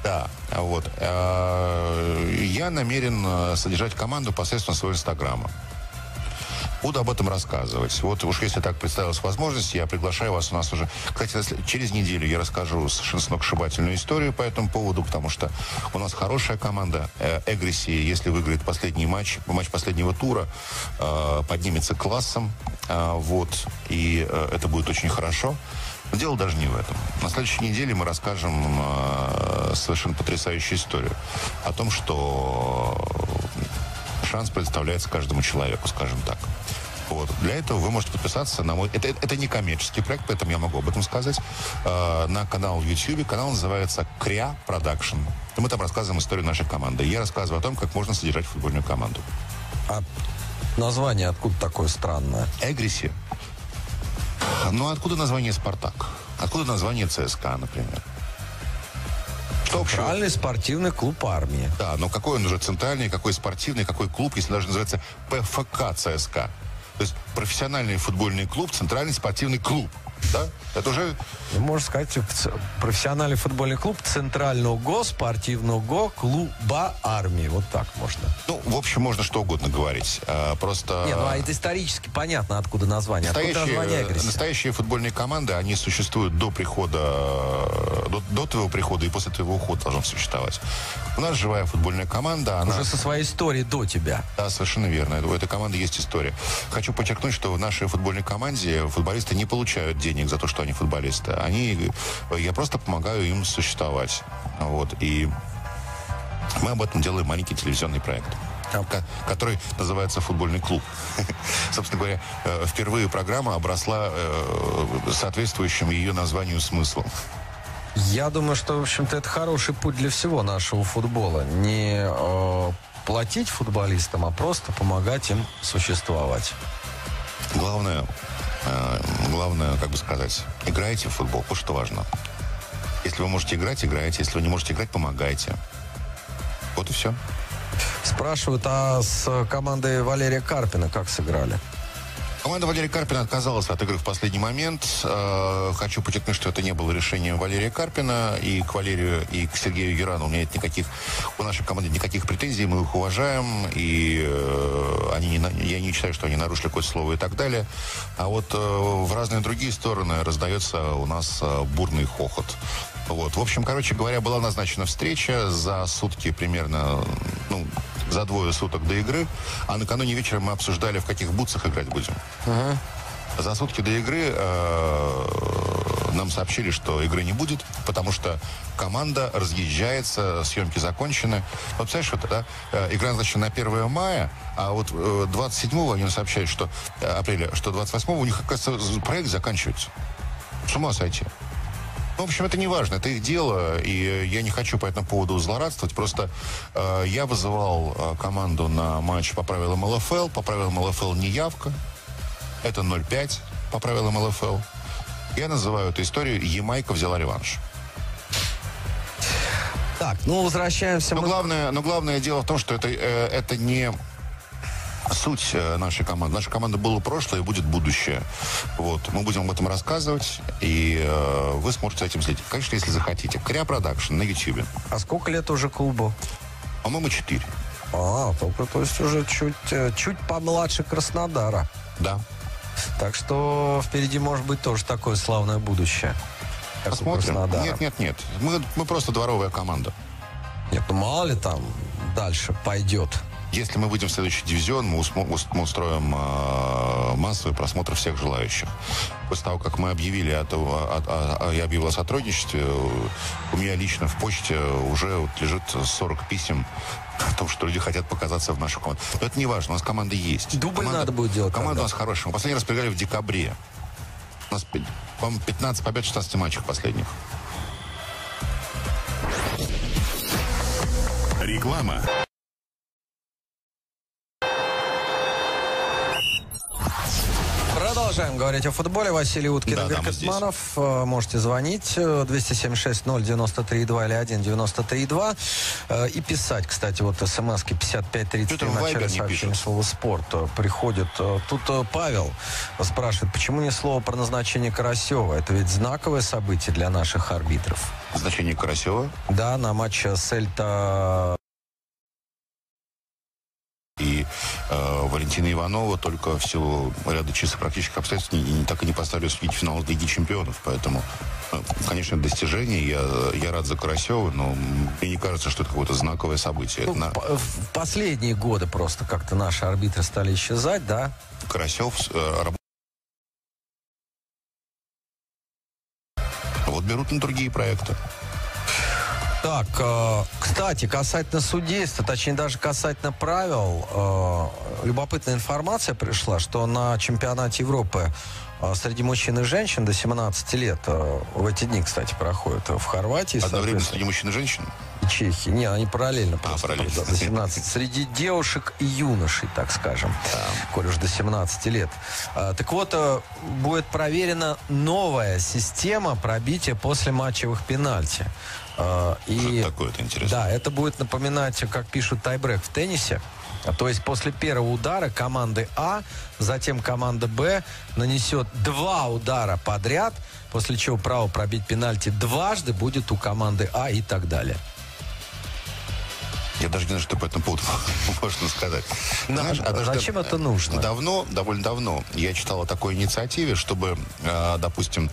Да, а вот. Э, Я намерен э, содержать команду посредством своего инстаграма. Буду об этом рассказывать. Вот уж если так представилась возможность, я приглашаю вас. У нас уже, кстати, через неделю я расскажу совершенно сногсшибательную историю по этому поводу, потому что у нас хорошая команда. Эгриси, если выиграет последний матч, матч последнего тура, э, поднимется классом. Э, Вот. И э, это будет очень хорошо. Дело даже не в этом. На следующей неделе мы расскажем э, совершенно потрясающую историю о том, что шанс представляется каждому человеку, скажем так. Вот. Для этого вы можете подписаться на мой... Это, это не коммерческий проект, поэтому я могу об этом сказать. Э, на канал в YouTube. Канал называется Кря Production. Мы там рассказываем историю нашей команды. Я рассказываю о том, как можно содержать футбольную команду. А название откуда такое странное? Эгриси. Ну, откуда название «Спартак»? Откуда название ЦСКА, например? Что общего? Центральный спортивный клуб армии. Да, но какой он уже центральный, какой спортивный, какой клуб, если даже называется ПФК ЦСКА. То есть профессиональный футбольный клуб, центральный спортивный клуб. Да? Это уже Можно сказать, профессиональный футбольный клуб Центрального ГО, клуба армии. Вот так можно. Ну, в общем, можно что угодно говорить. А, просто... Не, ну а это исторически понятно, откуда название. Откуда название Настоящие, настоящие футбольные команды, они существуют до прихода, до, до твоего прихода и после твоего ухода должны существовать. У нас живая футбольная команда, она... Уже со своей историей до тебя. Да, совершенно верно. У этой команды есть история. Хочу подчеркнуть, что в нашей футбольной команде футболисты не получают денег за то, что они футболисты. Они, я просто помогаю им существовать. Вот. И мы об этом делаем маленький телевизионный проект ко- который называется «Футбольный клуб». Собственно говоря, э, впервые программа обросла э, соответствующим ее названию смыслом. Я думаю, что, в общем-то, это хороший путь для всего нашего футбола. Не э, платить футболистам, а просто помогать им существовать. Главное, главное, как бы сказать, играйте в футбол, вот что важно. Если вы можете играть, играйте. Если вы не можете играть, помогайте. Вот и все. Спрашивают, а с командой Валерия Карпина как сыграли? Команда Валерия Карпина отказалась от игры в последний момент. Э, Хочу подчеркнуть, что это не было решением Валерия Карпина. И к Валерию, и к Сергею Герану у меня нет никаких, у нашей команды никаких претензий. Мы их уважаем. И э, они не, я не считаю, что они нарушили какое-то слово и так далее. А вот э, в разные другие стороны раздается у нас бурный хохот. Вот. В общем, короче говоря, была назначена встреча за сутки примерно, ну, за двое суток до игры. А накануне вечером мы обсуждали, в каких бутсах играть будем. За сутки до игры э, нам сообщили, что игры не будет, потому что команда разъезжается, съемки закончены. Вот представляешь, вот, да, э, игра назначена на 1 мая, а вот э, 27-го они нам сообщают, что э, апреля, что 28-го у них, оказывается, проект заканчивается. С ума сойти. Ну, в общем, это не важно, это их дело, и э, я не хочу по этому поводу злорадствовать. Просто э, я вызывал э, команду на матч по правилам ЛФЛ. По правилам ЛФЛ неявка. Это 0-5 по правилам ЛФЛ. Я называю эту историю «Ямайка взяла реванш». Так, ну возвращаемся Но мы. главное, но главное дело в том, что это, э, это не суть э, нашей команды. Наша команда была прошлое и будет будущее. Вот. Мы будем об этом рассказывать, и э, вы сможете за этим следить. Конечно, если захотите. Кря Production на YouTube. А сколько лет уже клубу? По-моему, 4. А, только то есть уже чуть, э, чуть помладше Краснодара. Да. Так что впереди может быть тоже такое славное будущее. Посмотрим. Нет, нет, нет. Мы, мы просто дворовая команда. Нет, ну мало ли там дальше пойдет. Если мы выйдем в следующий дивизион, мы, усмо- ус- мы устроим э, массовый просмотр всех желающих. После того, как мы объявили о, о- о- о- я объявил о сотрудничестве, у меня лично в почте уже вот лежит 40 писем о том, что люди хотят показаться в нашу команду. Но это не важно, у нас команда есть. Дубль Команда- надо будет делать Команда тогда. у нас хорошая. Мы последний раз проиграли в декабре. У нас, по-моему, 15 побед в 16 матчах последних. Реклама. Продолжаем говорить о футболе. Василий Уткин Да, Игорь. Косманов. Э, Можете звонить э, 276-093-2 или 1-93-2. Э, И писать, кстати, вот смски 5533 Что-то в начале сообщения слова «спорт» э, приходит. Э, Тут э, Павел спрашивает, почему не слово про назначение Карасева? Это ведь знаковое событие для наших арбитров. Значение Карасева Да, на матче Сельта и э, Валентина Иванова только в силу ряда чисто практических обстоятельств не, не- так и не поставили судить финал Лиги Чемпионов. Поэтому, э, конечно, достижение. Я, я рад за Карасева, но мне не кажется, что это какое-то знаковое событие. Ну, на- п- в последние годы просто как-то наши арбитры стали исчезать, да? Карасев э, Вот берут на другие проекты. Так, э, кстати, касательно судейства, точнее даже касательно правил, э, любопытная информация пришла, что на чемпионате Европы э, среди мужчин и женщин до 17 лет, э, в эти дни, кстати, проходят в Хорватии, Одновременно среди мужчин и женщин. и Чехии. Не, они параллельно просто. параллельно. да, до 17. Среди девушек и юношей, так скажем, коль уж до 17 лет. А, так вот, э, будет проверена новая система пробития после матчевых пенальти. А, Что и, это интересно? да, это будет напоминать, как пишут тайбрек в теннисе. А, То есть после первого удара команды А, затем команда Б нанесет два удара подряд, после чего право пробить пенальти дважды будет у команды А и так далее. Я даже не знаю, что по этому поводу можно сказать. Знаешь, а зачем это э, нужно? Давно, довольно давно, я читал о такой инициативе, чтобы, э, допустим,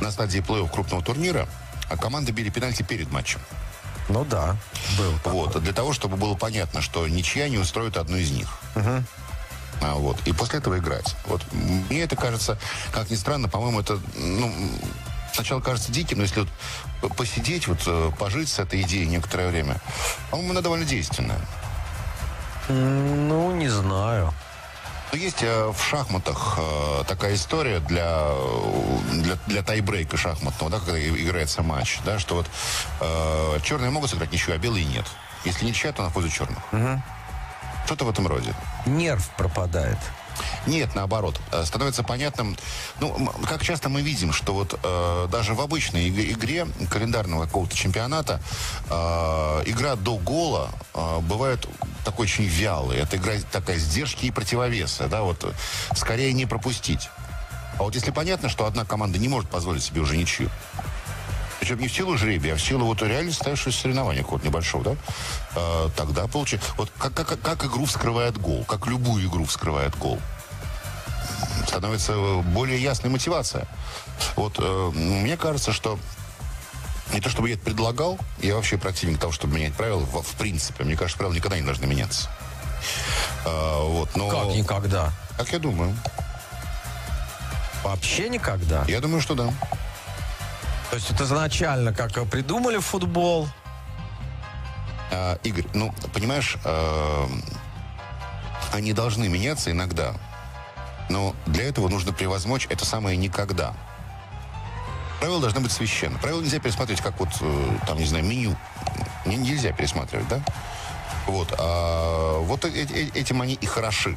на стадии плей-офф крупного турнира а команды били пенальти перед матчем. Ну да, был. Вот, для того, чтобы было понятно, что ничья не устроит одну из них. А, вот. И после этого играть. Вот. Мне это кажется, как ни странно, по-моему, это, ну, сначала кажется диким, но если вот посидеть, вот, э, пожить с этой идеей некоторое время, по-моему, она довольно действенная. Ну, не знаю. Но есть э, в шахматах э, такая история для, э, для, для тайбрейка шахматного, да, когда играется матч, да, что вот э, черные могут сыграть ничью, а белые нет. Если ничья, то на пользу черных. Что-то в этом роде. Нерв пропадает. Нет, наоборот. Э, Становится понятным, ну, как часто мы видим, что вот э, даже в обычной иг- игре календарного какого-то чемпионата э, игра до гола э, бывает такой очень вялой. Это игра такая сдержки и противовеса, да, вот э, скорее не пропустить. А вот если понятно, что одна команда не может позволить себе уже ничью, причем не в силу жребия, а в силу вот реально ставшегося соревнования какого-то небольшого, да? Э, тогда получается... Вот как, как, как игру вскрывает гол, как любую игру вскрывает гол. Становится э, более ясная мотивация. Вот э, мне кажется, что не то чтобы я это предлагал, я вообще противник того, чтобы менять правила в, в принципе. Мне кажется, правила никогда не должны меняться. Э, вот, но... Как никогда? Как я думаю. Вообще никогда. Я думаю, что да. То есть это изначально как придумали футбол. А, Игорь, ну, понимаешь, э, они должны меняться иногда. Но для этого нужно превозмочь это самое никогда. Правила должны быть священны. Правила нельзя пересматривать, как вот, э, там, не знаю, меню. Не- нельзя пересматривать, да? Вот. А вот э- э- этим они и хороши.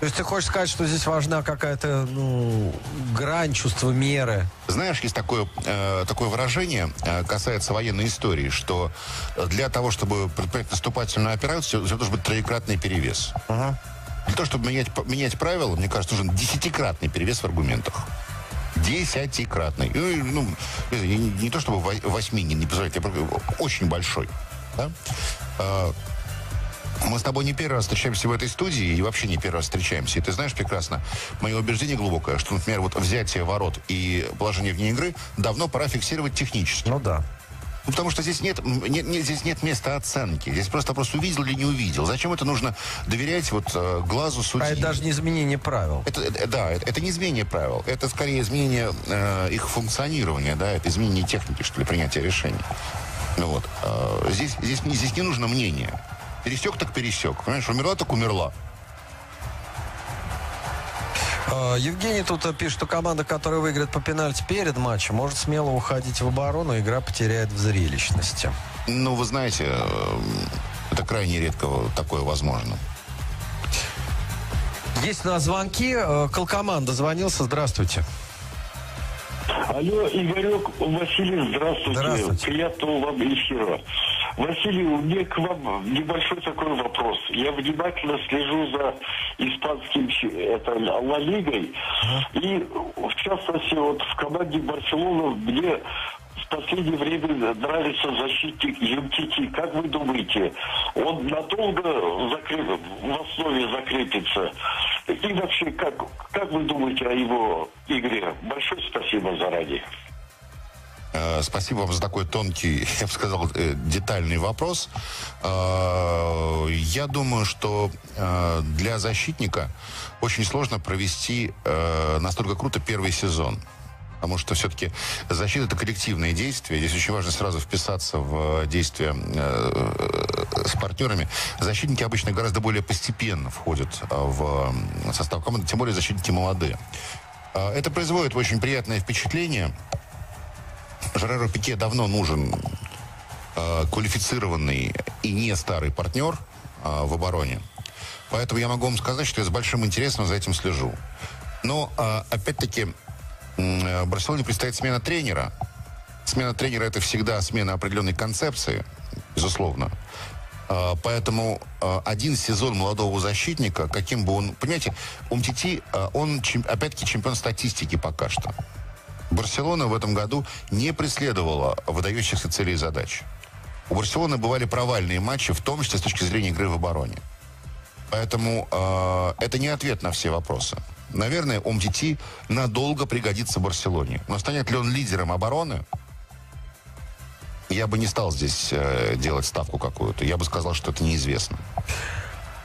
То есть ты хочешь сказать, что здесь важна какая-то, ну, грань чувства меры. Знаешь, есть такое, э, такое выражение, э, касается военной истории, что для того, чтобы предпринять наступательную операцию, должен быть троекратный перевес. Для того, чтобы менять, менять правила, мне кажется, нужен десятикратный перевес в аргументах. Десятикратный. Ну, ну, не, не то чтобы во- восьми не, не позволять, а очень большой. Да? Мы с тобой не первый раз встречаемся в этой студии и вообще не первый раз встречаемся. И ты знаешь прекрасно, мое убеждение глубокое, что, например, вот взятие ворот и положение вне игры давно пора фиксировать технически. Ну да. Ну, потому что здесь нет, нет, нет- здесь нет места оценки. Здесь просто вопрос, увидел или не увидел. Зачем это нужно доверять вот э, глазу судьи? А это даже не изменение правил. Это, это- да, это, это не изменение правил. Это скорее изменение э, их функционирования, да, это изменение техники, что ли, принятия решений. Ну вот. э, здесь, здесь, не- здесь не нужно мнение. Пересек так пересек. Понимаешь, умерла так умерла. А, Евгений тут э, пишет, что команда, которая выиграет по пенальти перед матчем, может смело уходить в оборону, игра потеряет в зрелищности. Ну, вы знаете, э, это крайне редко такое возможно. Есть у нас звонки. Э, Колкоманда звонился. Здравствуйте. Алло, Игорек, Василий, здравствуйте. Здравствуйте. Приятного вам эфира. Василий, у меня к вам небольшой такой вопрос. Я внимательно слежу за испанским это, Ла Лигой. И, в частности, вот в команде Барселона мне в последнее время нравится защитник ЮМТТ. Как вы думаете, он надолго закреп- в основе закрепится? И вообще, как, как вы думаете о его игре? Большое спасибо заранее. Э, Спасибо вам за такой тонкий, я бы сказал, э, детальный вопрос. Э, Я думаю, что для защитника очень сложно провести настолько круто первый сезон. Потому что все-таки защита это коллективное действие. Здесь очень важно сразу вписаться в действия с партнерами. Защитники обычно гораздо более постепенно входят в состав команды, тем более защитники молодые. Это производит очень приятное впечатление. Жерару Пике давно нужен э, квалифицированный и не старый партнер э, в обороне. Поэтому я могу вам сказать, что я с большим интересом за этим слежу. Но, э, опять-таки, э, Барселоне предстоит смена тренера. Смена тренера – это всегда смена определенной концепции, безусловно. Э, Поэтому э, один сезон молодого защитника, каким бы он... Понимаете, Умтити, э, он, чем- опять-таки, чемпион статистики пока что. Барселона в этом году не преследовала выдающихся целей и задач. У Барселоны бывали провальные матчи, в том числе с точки зрения игры в обороне. Поэтому э, это не ответ на все вопросы. Наверное, Умтити надолго пригодится Барселоне. Но станет ли он лидером обороны? Я бы не стал здесь э, делать ставку какую-то. Я бы сказал, что это неизвестно.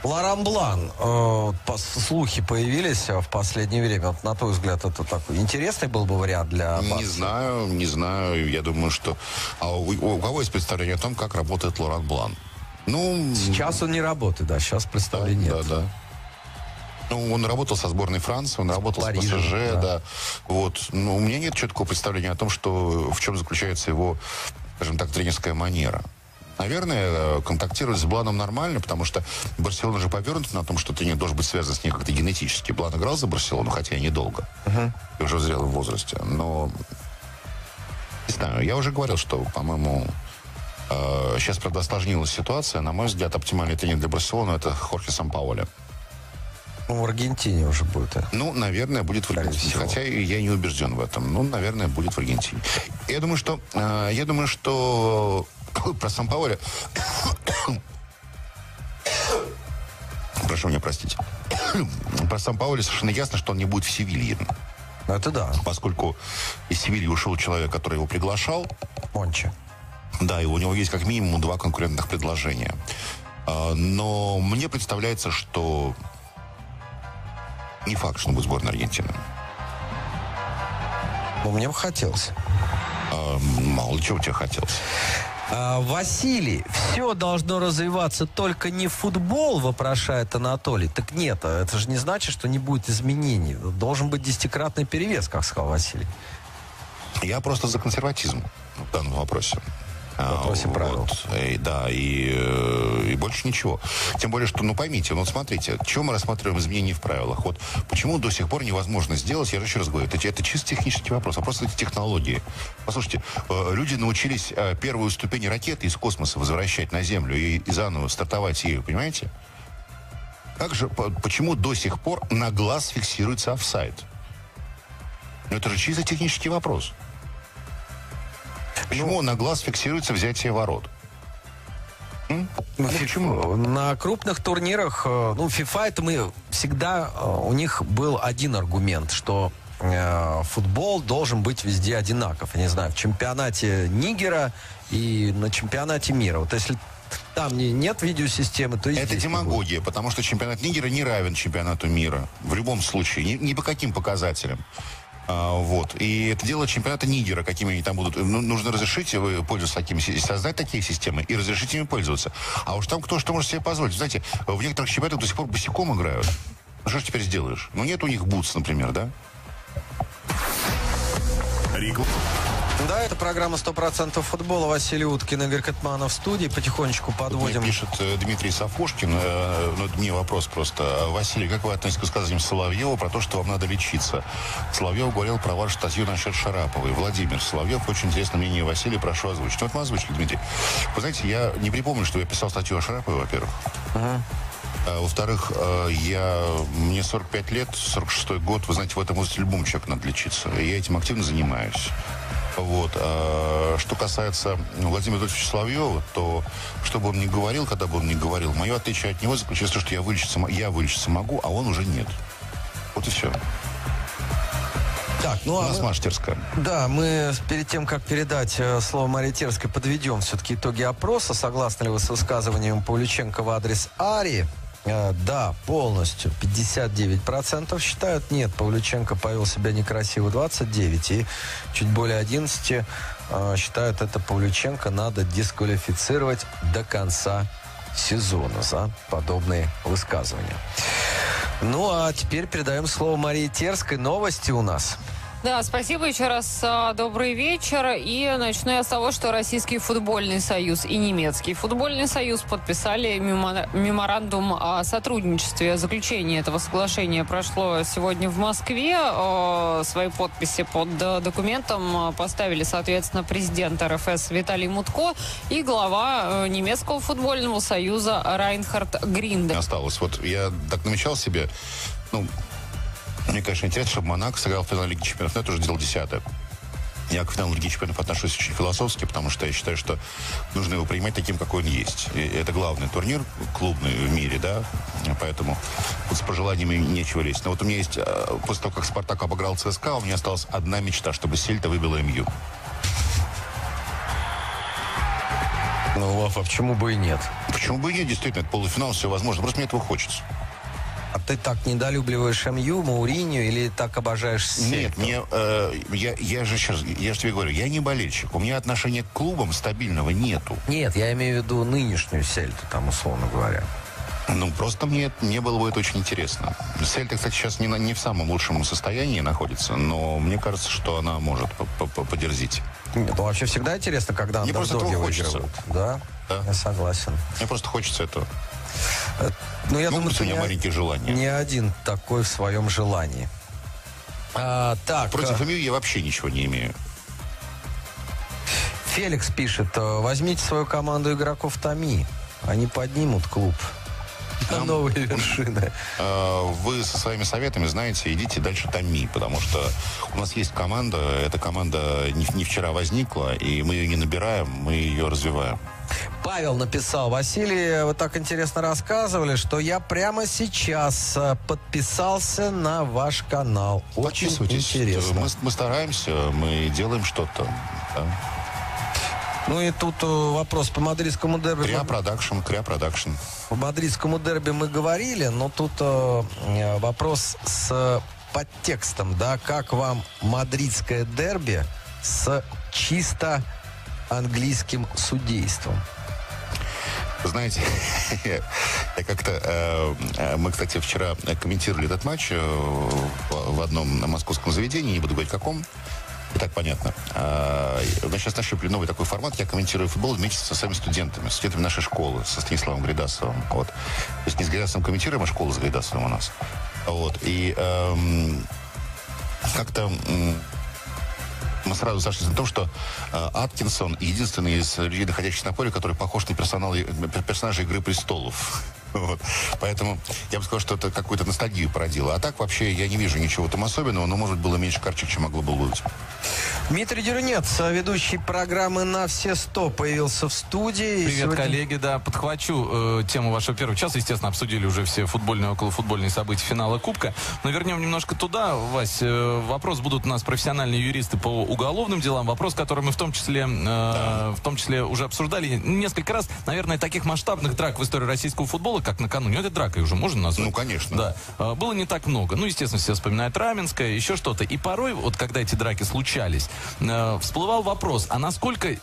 Лоран Блан. э, слухи появились э, в последнее время. Вот, на твой взгляд, это такой интересный был бы вариант для Не Барса? знаю, не знаю. Я думаю, что... А у, у кого есть представление о том, как работает Лоран Блан? Ну, Сейчас он не работает, да, сейчас представления да, нет. да. Ну, он работал со сборной Франции, он работал Парижем, с ПСЖ, да. да. Вот. Но у меня нет четкого представления о том, что в чем заключается его, скажем так, тренерская манера. Наверное, контактировать с Бланом нормально, потому что Барселона же повернута на том, что тренер должен быть связан с ней как-то генетически. Блан играл за Барселону, хотя и недолго. И уже в зрелом возрасте. Но, не знаю, я уже говорил, что, по-моему, э, сейчас, правда, осложнилась ситуация. На мой взгляд, оптимальный тренер для Барселоны – это Хорхе Сампаоли. Ну, в Аргентине уже будет. э. Ну, наверное, будет в Аргентине. всего. Хотя я не убежден в этом. Ну, наверное, будет в Аргентине. Я думаю, что... э, я думаю, что... Про Сан-Паоли... Прошу меня простить. Про Сан-Паоли совершенно ясно, что он не будет в Севилье. Это да, Поскольку из Севильи ушел человек, который его приглашал. Мончи. Да, и у него есть как минимум два конкурентных предложения. А, Но мне представляется, что не факт, что он будет сборной Аргентины. Ну, мне бы хотелось. А, Мало чего тебе хотелось. А, Василий, все должно развиваться только не футбол, вопрошает Анатолий. Так нет, а это же не значит, что не будет изменений. Должен быть десятикратный перевес, как сказал Василий. Я просто за консерватизм в данном вопросе. А, вопросе правил. И, да, и, э, и больше ничего. Тем более, что, ну поймите, ну вот смотрите, чего мы рассматриваем изменения в правилах? Вот почему до сих пор невозможно сделать, я же еще раз говорю, это, это чисто технический вопрос, вопрос эти технологии. Послушайте, э, люди научились э, первую ступень ракеты из космоса возвращать на Землю и, и заново стартовать ею, понимаете? Как же, по- почему до сих пор на глаз фиксируется офсайд? Ну, это же чисто технический вопрос. Почему на глаз фиксируется взятие ворот? М? Ну, Ну, почему? На крупных турнирах, э, ну, FIFA это мы всегда, э, у них был один аргумент, что э, футбол должен быть везде одинаков. Я не знаю, в чемпионате Нигера и на чемпионате мира. Вот если там не, нет видеосистемы, то Это демагогия, потому что чемпионат Нигера не равен чемпионату мира. В любом случае, ни, ни по каким показателям. А, вот. И это дело чемпионата Нигера, какими они там будут. Ну, нужно разрешить э, пользоваться такими, создать такие системы и разрешить ими пользоваться. А уж там кто что может себе позволить. Знаете, в некоторых чемпионатах до сих пор босиком играют. Что ж теперь сделаешь? Ну, нет у них бутс, например, да? Рекл- Да, это программа «100% футбола». Василий Уткин, Игорь Катманов в студии. Потихонечку Мне подводим. пишет э, Дмитрий Савкушкин, э, ну, мне вопрос просто. Василий, как вы относитесь к высказываниям Соловьева про то, что вам надо лечиться? Соловьев говорил про вашу статью насчет Шараповой. Владимир Соловьев, очень интересное мнение Василия, прошу озвучить. Вот мы озвучили, Дмитрий. Вы знаете, я не припомню, что я писал статью о Шараповой, во-первых. А, во-вторых, э, я, мне 45 лет, 46 год. Вы знаете, в этом возрасте любому человеку надо лечиться. И я этим активно занимаюсь. Вот. А что касается Владимира Адольфовича Соловьева, то что бы он ни говорил, когда бы он ни говорил, мое отличие от него заключается в том, что я вылечиться, я вылечиться могу, а он уже нет. Вот и все. Так, ну У а нас мы- мастерская. Да, мы перед тем, как передать э, слово Марии Терской, подведем все-таки итоги опроса. Согласны ли вы с высказыванием Павлюченко в адрес Ари? Э, да, полностью. 59% считают. Нет, Павлюченко повел себя некрасиво 29. И чуть более 11 э, считают это Павлюченко надо дисквалифицировать до конца сезона за подобные высказывания. Ну, а теперь передаем слово Марии Терской. Новости у нас. Да, спасибо еще раз. а, Добрый вечер. И начну я с того, что Российский футбольный союз и Немецкий футбольный союз подписали мемо- меморандум о сотрудничестве. Заключение этого соглашения прошло сегодня в Москве. Э, Свои подписи под э, документом э, поставили, соответственно, президент РФС Виталий Мутко и глава э, немецкого футбольного союза Райнхард Гринде. осталось. Вот я так намечал себе, ну, мне, конечно, интересно, чтобы Монако сыграл в финале Лиги Чемпионов, но это уже дело десятое. Я к финалу Лиги Чемпионов отношусь очень философски, потому что я считаю, что нужно его принимать таким, какой он есть. И это главный турнир клубный в мире, да, поэтому тут с пожеланиями нечего лезть. Но вот у меня есть, э, после того, как Спартак обыграл ЦСКА, у меня осталась одна мечта, чтобы Сельта выбила МЮ. Ну, а почему бы и нет? Почему бы и нет, действительно, это полуфинал, все возможно. Просто мне этого хочется. А ты так недолюбливаешь МЮ, Мауриню или так обожаешь Нет, Сельту? мне, э, я, я же сейчас, я же тебе говорю, я не болельщик. У меня отношения к клубам стабильного нету. Нет, я имею в виду нынешнюю Сельту, там, условно говоря. Ну, просто мне, мне было бы это очень интересно. Сельта, кстати, сейчас не, на- не в самом лучшем состоянии находится, но мне кажется, что она может по- по- по- подерзить. Это вообще всегда интересно, когда Мне просто хочется. Да? Да. Я согласен. Мне просто хочется этого. Ну, я Могут думаю, у меня маленькие желания. не один такой в своем желании. А, так, Против э, МЮ я вообще ничего не имею. Феликс пишет, э, возьмите свою команду игроков Томи. Они поднимут клуб на Нам- новые вершины. Э, Вы со своими советами, знаете, идите дальше Томи, потому что у нас есть команда, эта команда не, не вчера возникла, и мы ее не набираем, мы ее развиваем. Павел написал, Василий, вы так интересно рассказывали, что я прямо сейчас э, подписался на ваш канал. Очень Подписывайтесь. интересно. Мы, мы стараемся, мы делаем что-то. Да. Ну и тут э, вопрос по мадридскому дерби. Кря продакшн, кря продакшн. По мадридскому дерби мы говорили, но тут э, э, вопрос с подтекстом, да, как вам мадридское дерби с чисто английским судейством? Знаете, я, как-то... э, э, мы, кстати, вчера комментировали этот матч э, в, одном московском заведении, не буду говорить каком. И так понятно. А, Мы сейчас нашли новый такой формат. Я комментирую футбол вместе со своими студентами, студентами нашей школы, со Станиславом Гридасовым. Вот. То есть не с Гридасовым комментируем, а школа с Гридасовым у нас. Вот. И эм, как-то мы сразу сошлись на том, что э, Аткинсон единственный из людей, находящихся на поле, который похож на персонал, персонажа «Игры престолов». Вот. Поэтому я бы сказал, что это какую-то ностальгию породило. А так вообще я не вижу ничего там особенного, но, может, было меньше корчик, чем могло бы быть. Дмитрий Дерунец, ведущий программы «На все сто», появился в студии. Привет, сегодня- коллеги, да, подхвачу э, тему вашего первого часа. Естественно, обсудили уже все футбольные, околофутбольные события финала Кубка. Но вернем немножко туда, Вась. э, вопрос будут у нас профессиональные юристы по уголовным делам. Вопрос, который мы в том числе, э, в том числе уже обсуждали несколько раз. Наверное, таких масштабных драк в истории российского футбола, как накануне, это дракой уже можно назвать? Ну, конечно. Да. Э, Было не так много. Ну, естественно, все вспоминают Раменское, еще что-то. И порой, вот когда эти драки случались, э, всплывал вопрос, а насколько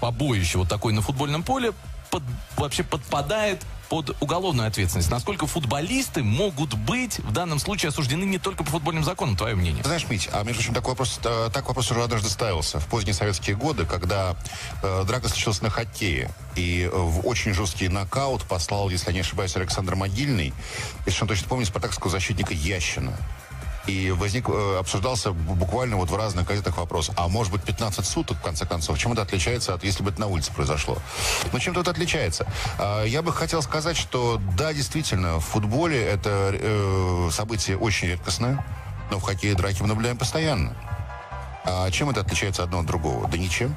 побоище вот такое на футбольном поле под- вообще подпадает под уголовную ответственность. Насколько футболисты могут быть в данном случае осуждены не только по футбольным законам, твое мнение? Знаешь, Мить, а между прочим, такой вопрос, э, так вопрос уже однажды ставился в поздние советские годы, когда э, драка случилась на хоккее. И э, в очень жесткий нокаут послал, если я не ошибаюсь, Александр Могильный, если он точно помнит, спартакского защитника Ящина. И возник, э, обсуждался буквально вот в разных газетах вопрос, а может быть 15 суток, в конце концов, чем это отличается от, если бы это на улице произошло? Но чем-то это отличается. А, Я бы хотел сказать, что да, действительно, в футболе это э, событие очень редкостное, но в хоккее драки мы наблюдаем постоянно. А чем это отличается одно от другого? Да ничем.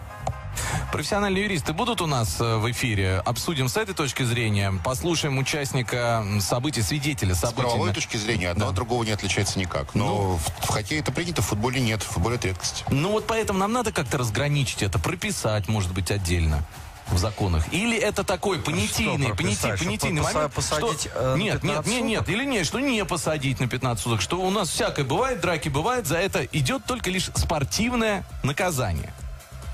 Профессиональные юристы будут у нас э, в эфире. Обсудим с этой точки зрения. Послушаем участника событий, свидетеля С событий. правовой точки зрения одно от другого не отличается никак. Но в, в хоккее это принято, в футболе нет. В футболе это редкость. Ну вот поэтому нам надо как-то разграничить это, прописать, может быть, отдельно в законах. Или это такой понятийный, Что понятий- понятийный Что, момент. посадить, что- э, нет, нет, 15 нет, нет, или нет, что не посадить на 15 суток, что у нас всякое бывает, драки бывает, за это идет только лишь спортивное наказание.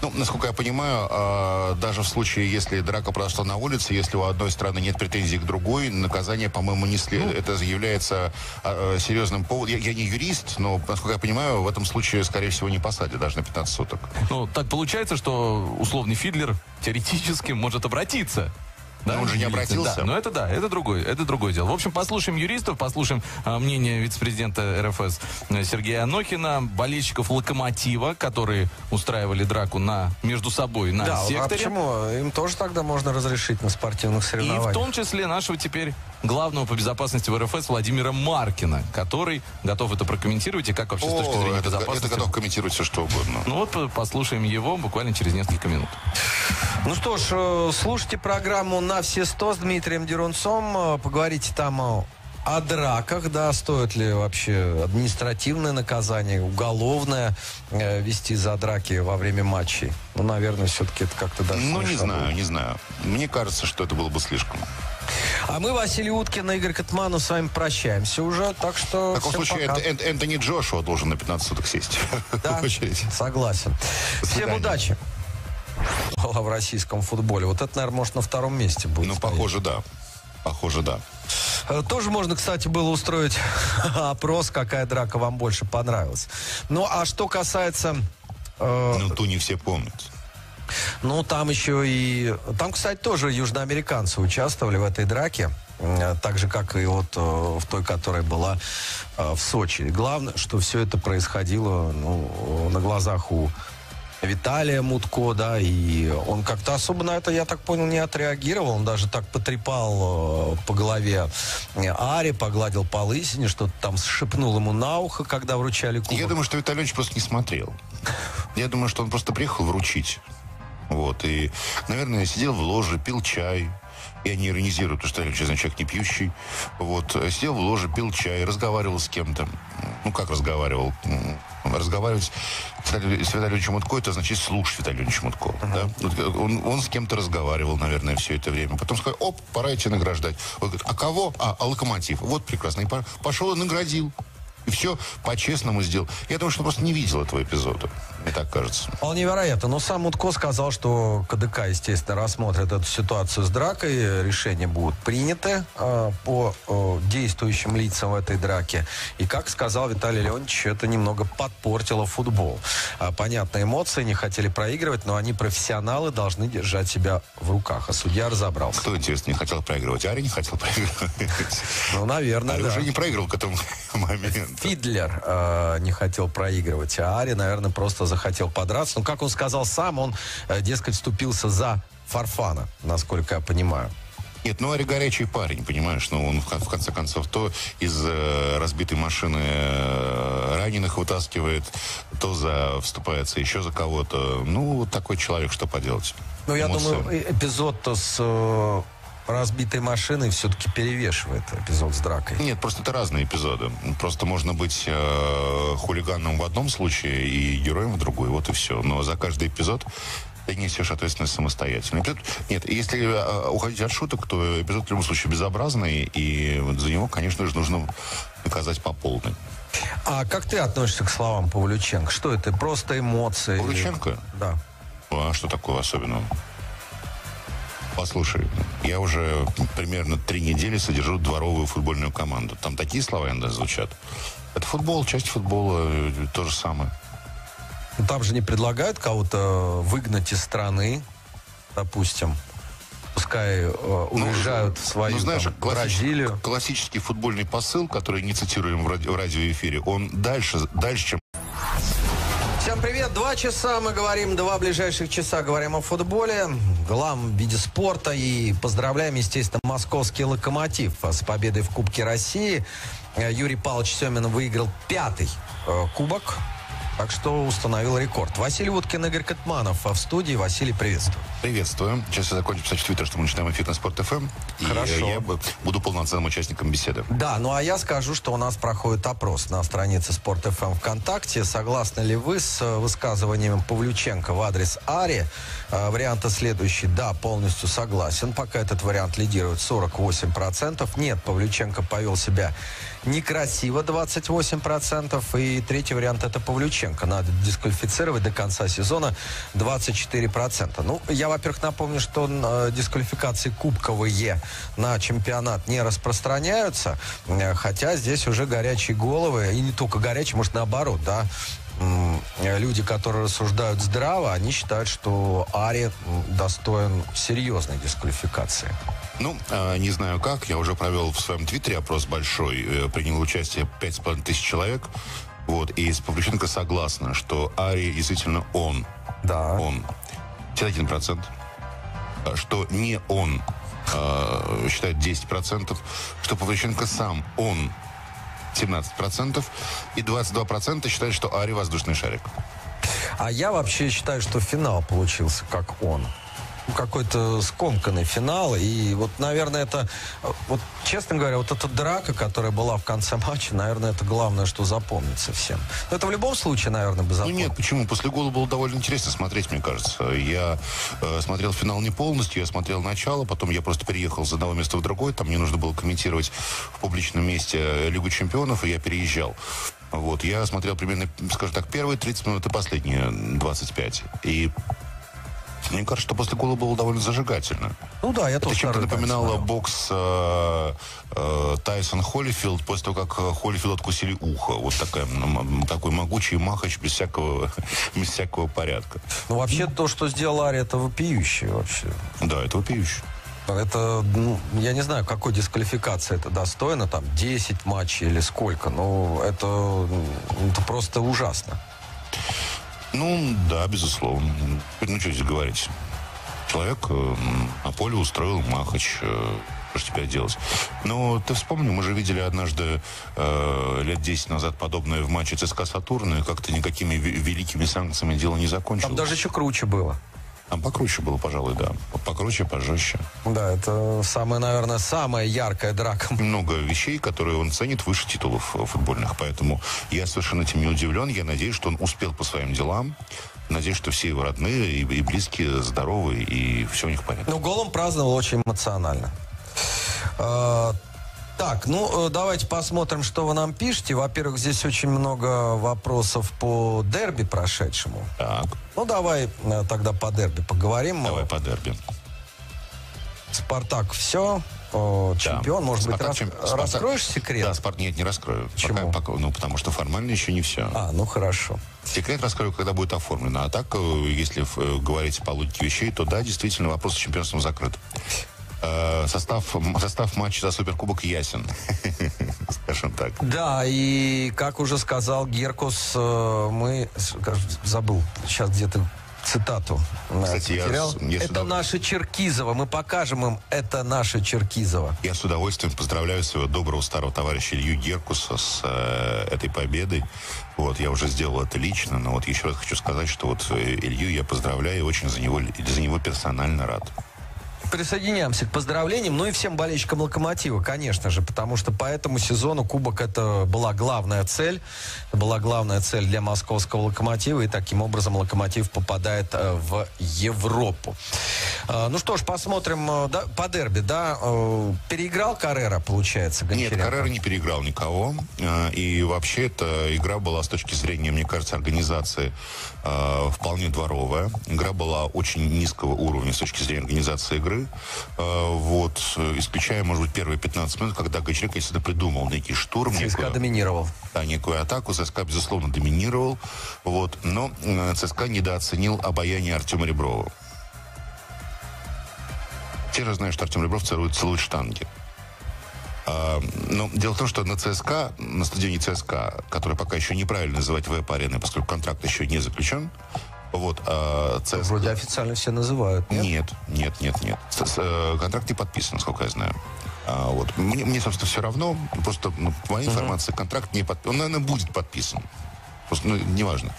Ну, насколько я понимаю, э, даже в случае, если драка произошла на улице, если у одной стороны нет претензий к другой, наказание, по-моему, не след... это является э, э, серьезным поводом. Я, я не юрист, но, насколько я понимаю, в этом случае, скорее всего, не посадят даже на 15 суток. Ну, так получается, что условный Фидлер теоретически может обратиться. Но он же не обратился. Да, но это да, это другое, это другое дело. В общем, послушаем юристов, послушаем а, мнение вице-президента РФС э, Сергея Анохина, болельщиков «Локомотива», которые устраивали драку на, между собой на Да, а секторе. почему? Им тоже тогда можно разрешить на спортивных И соревнованиях. в том числе нашего теперь главного по безопасности в РФС Владимира Маркина, который готов это прокомментировать и как вообще с точки О, зрения это, безопасности. это готов комментировать все, что угодно. Ну вот э, послушаем его буквально через несколько минут. Ну что ж, э, слушайте программу «На все сто» с Дмитрием Дерунцом. Э, Поговорите там о, о драках, да, стоит ли вообще административное наказание, уголовное э, вести за драки во время матчей. Ну, наверное, все-таки это как-то даже... Ну, не смешно знаю, не знаю. Мне кажется, что это было бы слишком. А мы, Василий Уткин и Игорь Катманов, с вами прощаемся уже, так что В таком случае пока. Эн- Эн- Энтони Джошуа должен на 15 суток сесть Да, согласен. Всем удачи. В российском футболе. Вот это, наверное, может на втором месте будет. Ну, стоять. похоже, да. Похоже, да. Э, Тоже можно, кстати, было устроить опрос, какая драка вам больше понравилась. Ну, а что касается... э, Ну, ту не все помнят. Ну, там еще и... Там, кстати, тоже южноамериканцы участвовали в этой драке. э, Так же, как и вот э, в той, которая была э, в Сочи. Главное, что все это происходило ну, на глазах у Виталия Мутко, да, и он как-то особо на это, я так понял, не отреагировал. Он даже так потрепал по голове Ари, погладил по лысине, что-то там шепнул ему на ухо, когда вручали кубок. Я думаю, что Виталий Ильич просто не смотрел. Я думаю, что он просто приехал вручить. Вот, и, наверное, сидел в ложе, пил чай. Я не иронизирую, потому что я, честно, человек не пьющий. Вот, сидел в ложе, пил чай, разговаривал с кем-то. Ну, как разговаривал? Разговаривать с Виталием Мутко, это значит слушать Виталия Мутко. да? Э, Он, он с кем-то разговаривал, наверное, все это время. Потом сказал, оп, пора идти награждать. Он говорит, а кого? А, а локомотив. Вот прекрасно. И по- пошел и наградил. И все по-честному сделал. Я думаю, что он просто не видел этого эпизода. Мне так кажется. Вполне вероятно. Но сам Мутко сказал, что КДК, естественно, рассмотрит эту ситуацию с дракой. Решения будут приняты э, по э, действующим лицам в этой драке. И, как сказал Виталий Леонидович, это немного подпортило футбол. А, понятно, эмоции, не хотели проигрывать, но они профессионалы, должны держать себя в руках. А судья разобрался. Кто, интересно, не хотел проигрывать? Ари не хотел проигрывать. Ну, наверное, Ари да. уже не проиграл к этому моменту. Фидлер э, не хотел проигрывать, а Ари, наверное, просто захотел подраться. Ну, как он сказал сам, он, э, дескать, вступился за Фарфана, насколько я понимаю. Нет, ну Ари горячий парень, понимаешь? Ну, он в кон- в конце концов то из э, разбитой машины э, раненых вытаскивает, то за вступается еще за кого-то. Ну, такой человек, что поделать. Ну, я Эмоции. думаю, э- эпизод-то с э, разбитой машиной все-таки перевешивает эпизод с дракой. Нет, просто это разные эпизоды. Просто можно быть э, хулиганом в одном случае и героем в другой. Вот и все. Но за каждый эпизод ты несешь ответственность самостоятельно. Эпизод- Нет, если э, уходить от шуток, то эпизод в любом случае безобразный, и вот за него, конечно же, нужно наказать по полной. А как ты относишься к словам Павлюченко? Что это? Просто эмоции? или- Павлюченко? Да. А что такого особенного? Послушай, я уже примерно три недели содержу дворовую футбольную команду. Там такие слова иногда звучат. Это футбол, часть футбола, э, то же самое. Ну, Там же не предлагают кого-то выгнать из страны, допустим. Пускай э, уезжают в свою Ну, знаешь, там, классический, Бразилию. классический футбольный посыл, который не цитируем в, ради- в радиоэфире, он дальше, дальше, чем Два часа мы говорим, два ближайших часа говорим о футболе, главном виде спорта. И поздравляем, естественно, московский локомотив с победой в Кубке России. Э, Юрий Павлович Семин выиграл пятый э, кубок, так что установил рекорд. Василий Уткин, Игорь Катманов а в студии. Василий, приветствую. приветствую. Сейчас я закончу писать в Твиттер, что мы начинаем эфир на Спорт ФМ. И э, Хорошо. я бу- буду полноценным участником беседы. Да, ну а я скажу, что у нас проходит опрос на странице Спорт ФМ ВКонтакте. Согласны ли вы с э, высказываниями Павлюченко в адрес Ари? Э, Варианты следующие. Да, полностью согласен. Пока этот вариант лидирует 48%. Нет, Павлюченко повел себя некрасиво 28%. И третий вариант это Павлюченко. Надо дисквалифицировать до конца сезона 24%. Ну, я, во-первых, напомню, что э, дисквалификации кубковые на чемпионат не распространяются. Э, Хотя здесь уже горячие головы, и не только горячие, может, наоборот, да, люди, которые рассуждают здраво, они считают, что Ари достоин серьезной дисквалификации. Ну, э, не знаю как, я уже провел в своем твиттере опрос большой, э, принял участие 5,5 тысяч человек. Вот, и с Павлюченко согласна, что Ари действительно он. Да. Он. 51%. А Что не он э, считает 10%. Что Павлюченко сам он 17%. И 22% считают, что Ари воздушный шарик. А я вообще считаю, что финал получился как он. Какой-то скомканный финал. И вот, наверное, это... Вот, честно говоря, вот эта драка, которая была в конце матча, наверное, это главное, что запомнится всем. Но это в любом случае, наверное, бы Ну запомнилось. нет, почему? После гола было довольно интересно смотреть, мне кажется. Я э, смотрел финал не полностью, я смотрел начало, потом я просто переехал с одного места в другое, там мне нужно было комментировать в публичном месте э, Лигу чемпионов, и я переезжал. Вот, я смотрел примерно, скажем так, первые 30 минут и последние 25. И мне кажется, что после гола было довольно зажигательно. Ну да, я Это тоже чем-то напоминало смотрел. бокс э, э, Тайсон Холлифилд после того, как Холлифилд откусили ухо. Вот такая, такой могучий махач без всякого, без всякого порядка. Ну, вообще, то, что сделал Ари, это вопиющее вообще. Да, это вопиюще. Это, ну, я не знаю, какой дисквалификации это достойно, там, 10 матчей или сколько, но это, это просто ужасно. Ну, да, безусловно. Ну, что здесь говорить? Человек э, на поле устроил махач. э, что теперь делать? Но ты вспомни, мы же видели однажды э, лет 10 назад подобное в матче ЦСКА Сатурна, и как-то никакими ве- великими санкциями дело не закончилось. Там даже еще круче было. Там покруче было, пожалуй, да. Покруче, пожестче. Да, это самая, наверное, самая яркая драка. Много вещей, которые он ценит выше титулов футбольных. Поэтому я совершенно этим не удивлен. Я надеюсь, что он успел по своим делам. Надеюсь, что все его родные и, и близкие здоровы, и все у них в порядке. Ну, голом праздновал очень эмоционально. Так, ну э, давайте посмотрим, что вы нам пишете. Во-первых, здесь очень много вопросов по дерби прошедшему. Так, Ну давай э, тогда по дерби поговорим. давай по дерби. Спартак все, чемпион. Да. Может быть, Спартак рас- чем- Спартак- раскроешь секрет? Да, Спарт... нет, не раскрою. Почему? Пока- пока- ну, потому что формально еще не все. А, ну хорошо. Секрет раскрою, когда будет оформлено. А так, э, если говорить по логике вещей, то да, действительно, вопрос с чемпионством закрыт. Э, Состав, состав матча за Суперкубок ясен. Скажем так. Да, и как уже сказал Геркус, э, мы... Забыл сейчас где-то цитату. Кстати, я я это сюда- наше Черкизово. Мы покажем им, это наше Черкизово. Я с удовольствием поздравляю своего доброго старого товарища Илью Геркуса с э, этой победой. Вот, я уже сделал это лично, но вот еще раз хочу сказать, что вот э, Илью я поздравляю и очень за него, за него персонально рад. Присоединяемся к поздравлениям, ну и всем болельщикам «Локомотива», конечно же, потому что по этому сезону Кубок это была главная цель, была главная цель для московского «Локомотива», и таким образом «Локомотив» попадает э, в Европу. Э, Ну что ж, посмотрим э, да, по дерби, да, переиграл Каррера, получается, Нет, Гончаренко? Каррера не переиграл никого. И вообще эта игра была с точки зрения, мне кажется, организации вполне дворовая. Игра была очень низкого уровня с точки зрения организации игры. Игры. Э, вот, э, исключая, может быть, первые 15 минут, когда Гачрик, если придумал некий штурм. ЦСКА некую- доминировал. да, некую атаку. ЦСКА, безусловно, доминировал. Вот. Но э, ЦСКА недооценил обаяние Артема Реброва. Все же знают, что Артем Ребров целует, целует штанги. А, но дело в том, что на ЦСКА, на стадионе ЦСКА, который пока еще неправильно называть ВЭП-ареной, поскольку контракт еще не заключен, вот, а, ЦСКА... Вроде официально все называют. нет? Нет, нет, нет, нет. С- э, Контракт не подписан, сколько я знаю. А, вот. мне, мне, собственно, все равно. Просто ну, по моей информации контракт не подписан. Он, наверное, будет подписан. Просто, ну, неважно.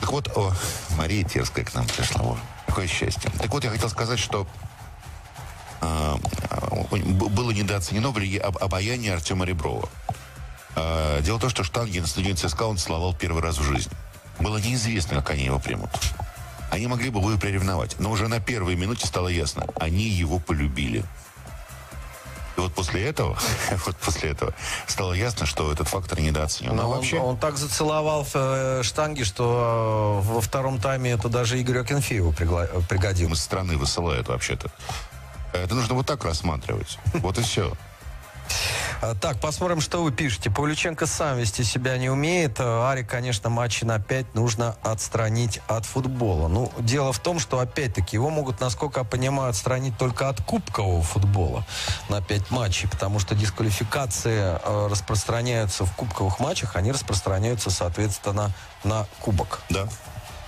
Так вот, о, Мария Терская к нам пришла. О, какое счастье. Так вот, я хотел сказать, что б- было недооценено влия- об- обаяние Артема Реброва. А, Дело в том, что штанги на стадионе ЦСКА он целовал первый раз в жизни. Было неизвестно, как они его примут. Они могли бы его приревновать. Но уже на первой минуте стало ясно. Они его полюбили. И вот после этого, вот после этого стало ясно, что этот фактор недооценен. Но А он, вообще, он так зацеловал э, штанги, что э, во втором тайме это даже Игорю Акинфееву пригла- из пригодилось. страны высылают вообще-то. Это нужно вот так рассматривать. Вот и все. А, Так, посмотрим, что вы пишете. Павлюченко сам вести себя не умеет. А, Ари, конечно, матчи на 5 нужно отстранить от футбола. Ну, дело в том, что, опять-таки, его могут, насколько я понимаю, отстранить только от кубкового футбола на 5 матчей, потому что дисквалификации э, распространяются в кубковых матчах, они распространяются, соответственно, на кубок. Да.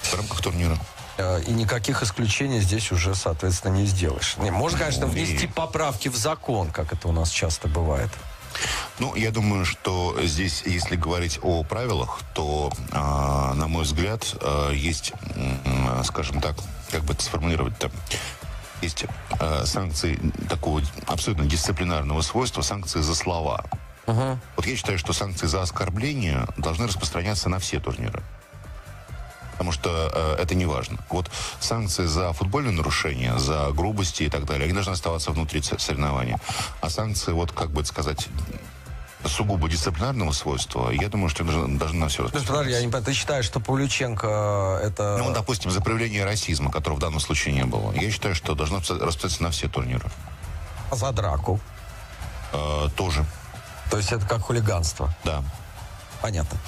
В рамках турнира. И никаких исключений здесь уже, соответственно, не сделаешь. Не, Можно, конечно, Ну, и- внести поправки в закон, как это у нас часто бывает. Ну, я думаю, что здесь, если говорить о правилах, то, а, на мой взгляд, а, есть, м, скажем так, как бы это сформулировать-то, есть а, санкции такого абсолютно дисциплинарного свойства, санкции за слова. Вот я считаю, что санкции за оскорбление должны распространяться на все турниры. Потому что э, это не важно. Вот санкции за футбольные нарушения, за грубости и так далее, они должны оставаться внутри соревнования. А санкции, вот как бы это сказать, сугубо дисциплинарного свойства, я думаю, что должны, должны на все То есть, подожди, я не понимаю, ты считаешь, что Павлюченко э, это... Ну, допустим, за проявление расизма, которого в данном случае не было. Я считаю, что должно распространяться на все турниры. за драку. Э, тоже, То есть это как хулиганство. да. Понятно.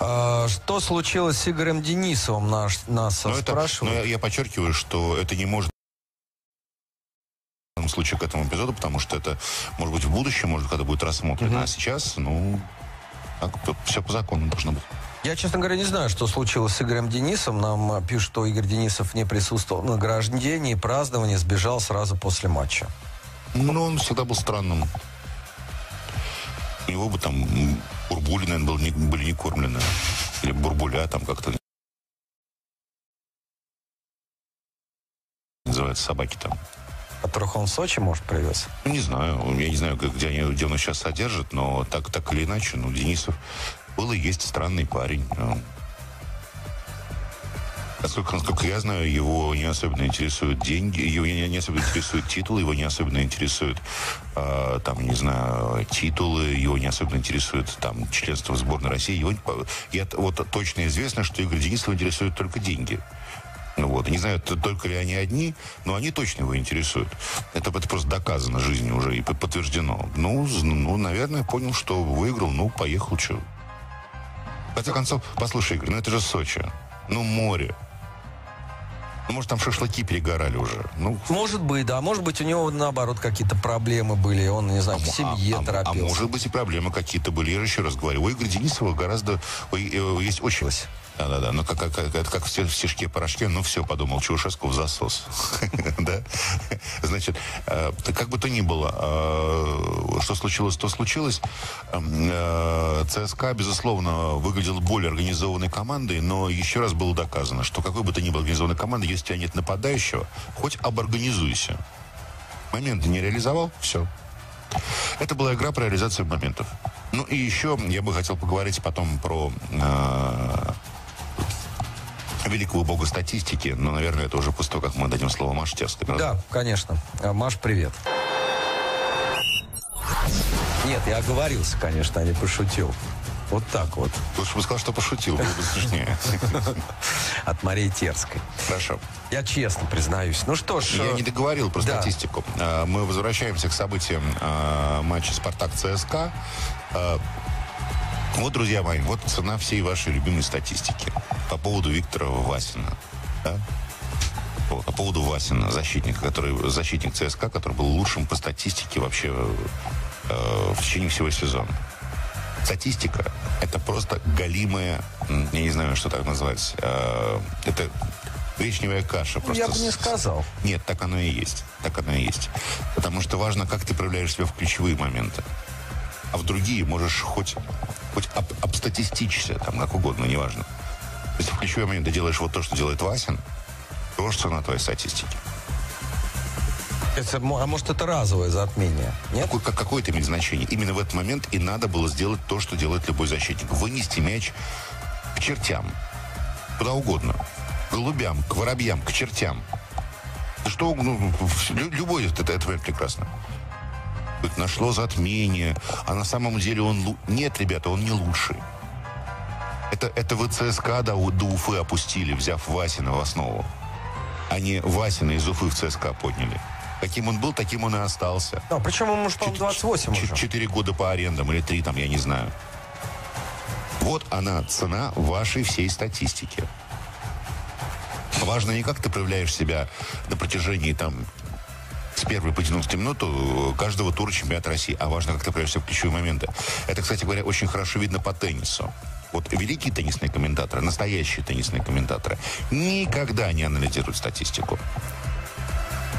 А, что случилось с Игорем Денисовым, наш, нас Но, это, но спрашивают. я, подчеркиваю, что это не может случае к этому эпизоду, потому что это, может быть, в будущем, может, когда будет рассмотрено. А сейчас, ну, так, все по закону должно быть. Я, честно говоря, не знаю, что случилось с Игорем Денисовым. Нам а, пишут, что Игорь Денисов не присутствовал на награждении, праздновании, сбежал сразу после матча. Ну, он всегда был странным. У него бы там бурбули, наверное, был не- были не кормлены. Или бурбуля там как-то называются собаки там. Которых он в Сочи, может, привез. Ну, не знаю, я не знаю, где, они, где он их сейчас содержит, но так, так или иначе, ну, Денисов был и есть странный парень. Ну, Насколько, насколько я знаю, его не особенно интересуют деньги, его не, не особенно интересует титул, его не особенно интересуют, э, там, не знаю, титулы, его не особенно интересует, там, членство в сборной России. Его, я, вот точно известно, что Игорь Денисова интересует только деньги. Ну Вот. Не знаю, только ли они одни, но они точно его интересуют. Это, это просто доказано жизнью уже и подтверждено. Ну, ну, наверное, понял, что выиграл, ну, поехал, что. В конце концов, послушай, Игорь, ну это же Сочи. Ну, море. Ну, может, там шашлыки перегорали уже. Ну, Может быть, да. Может быть, у него, наоборот, какие-то проблемы были. Он, не знаю, в семье а, а торопился. может быть и проблемы какие-то были. Я же еще раз говорю, у Игоря Денисова гораздо э, есть очень... Да-да-да, ну как, как, это как в те- в стишке порошке, ну все, подумал, Чаушеску в засос. Да? Значит, э, как бы то ни было, э, что случилось, то случилось. Эм, э, ЦСКА, безусловно, выглядел более организованной командой, но еще раз было доказано, что какой бы то ни было организованной команды, если у тебя нет нападающего, хоть оборганизуйся. Момент не реализовал, все. Это была игра про реализацию моментов. Ну и еще я бы хотел поговорить потом про великого бога статистики, но, наверное, это уже того, как мы дадим слово Маше Терской. Да, конечно. А, Маш, привет. Нет, я оговорился, конечно, а не пошутил. Вот так вот. Лучше бы сказал, что пошутил, было бы смешнее. от Марии Терской. Хорошо. Я честно признаюсь. Ну что ж... Я э, не договорил про да. статистику. А, Мы возвращаемся к событиям а, матча «Спартак-ЦСКА». Вот, друзья мои, вот цена всей вашей любимой статистики по поводу Виктора Васина. Да? По поводу Васина, защитника, который, защитник ЦСКА, который был лучшим по статистике вообще э, в течение всего сезона. Статистика – это просто галимая, м, я не знаю, что так назвать, э, это гречневая каша. Просто Я бы не сказал. Нет, так оно и есть. Так оно и есть. Потому что важно, как ты проявляешь себя в ключевые моменты. А в другие можешь хоть, хоть об, обстатистичься, там, как угодно, неважно. Если в ключевые моменты делаешь вот то, что делает Васин, то что на твоей статистике. Это а может, это разовое затмение? Нет? Какое, как- какое это имеет значение? Именно в этот момент и надо было сделать то, что делает любой защитник. Вынести мяч к чертям. Куда угодно. К голубям, к воробьям, к чертям. Что ну, лю- любой это, это момент прекрасно. Нашло затмение, а на самом деле он... Нет, ребята, он не лучший. Это, это вы ЦСКА до, до Уфы опустили, взяв Васина в основу. А не Васина из Уфы в ЦСКА подняли. Каким он был, таким он и остался. Да, причем ему по-моему, 28 Ч- уже. Четыре года по арендам или три там, я не знаю. Вот она, цена вашей всей статистики. Важно не как ты проявляешь себя на протяжении там с первой по 90 минуту каждого тура чемпионата России, а важно, как ты проявляешь себя в ключевые моменты. Это, кстати говоря, очень хорошо видно по теннису. Вот великие теннисные комментаторы, настоящие теннисные комментаторы, никогда не анализируют статистику.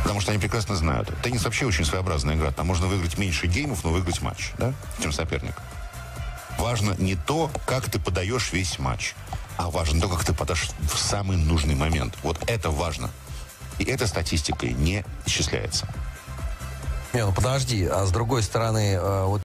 Потому что они прекрасно знают. Теннис вообще очень своеобразная игра. Там можно выиграть меньше геймов, но выиграть матч, да, чем соперник. Важно не то, как ты подаешь весь матч, а важно то, как ты подашь в самый нужный момент. Вот это важно. И эта статистикой не исчисляется. Не, ну подожди, а с другой стороны, э, вот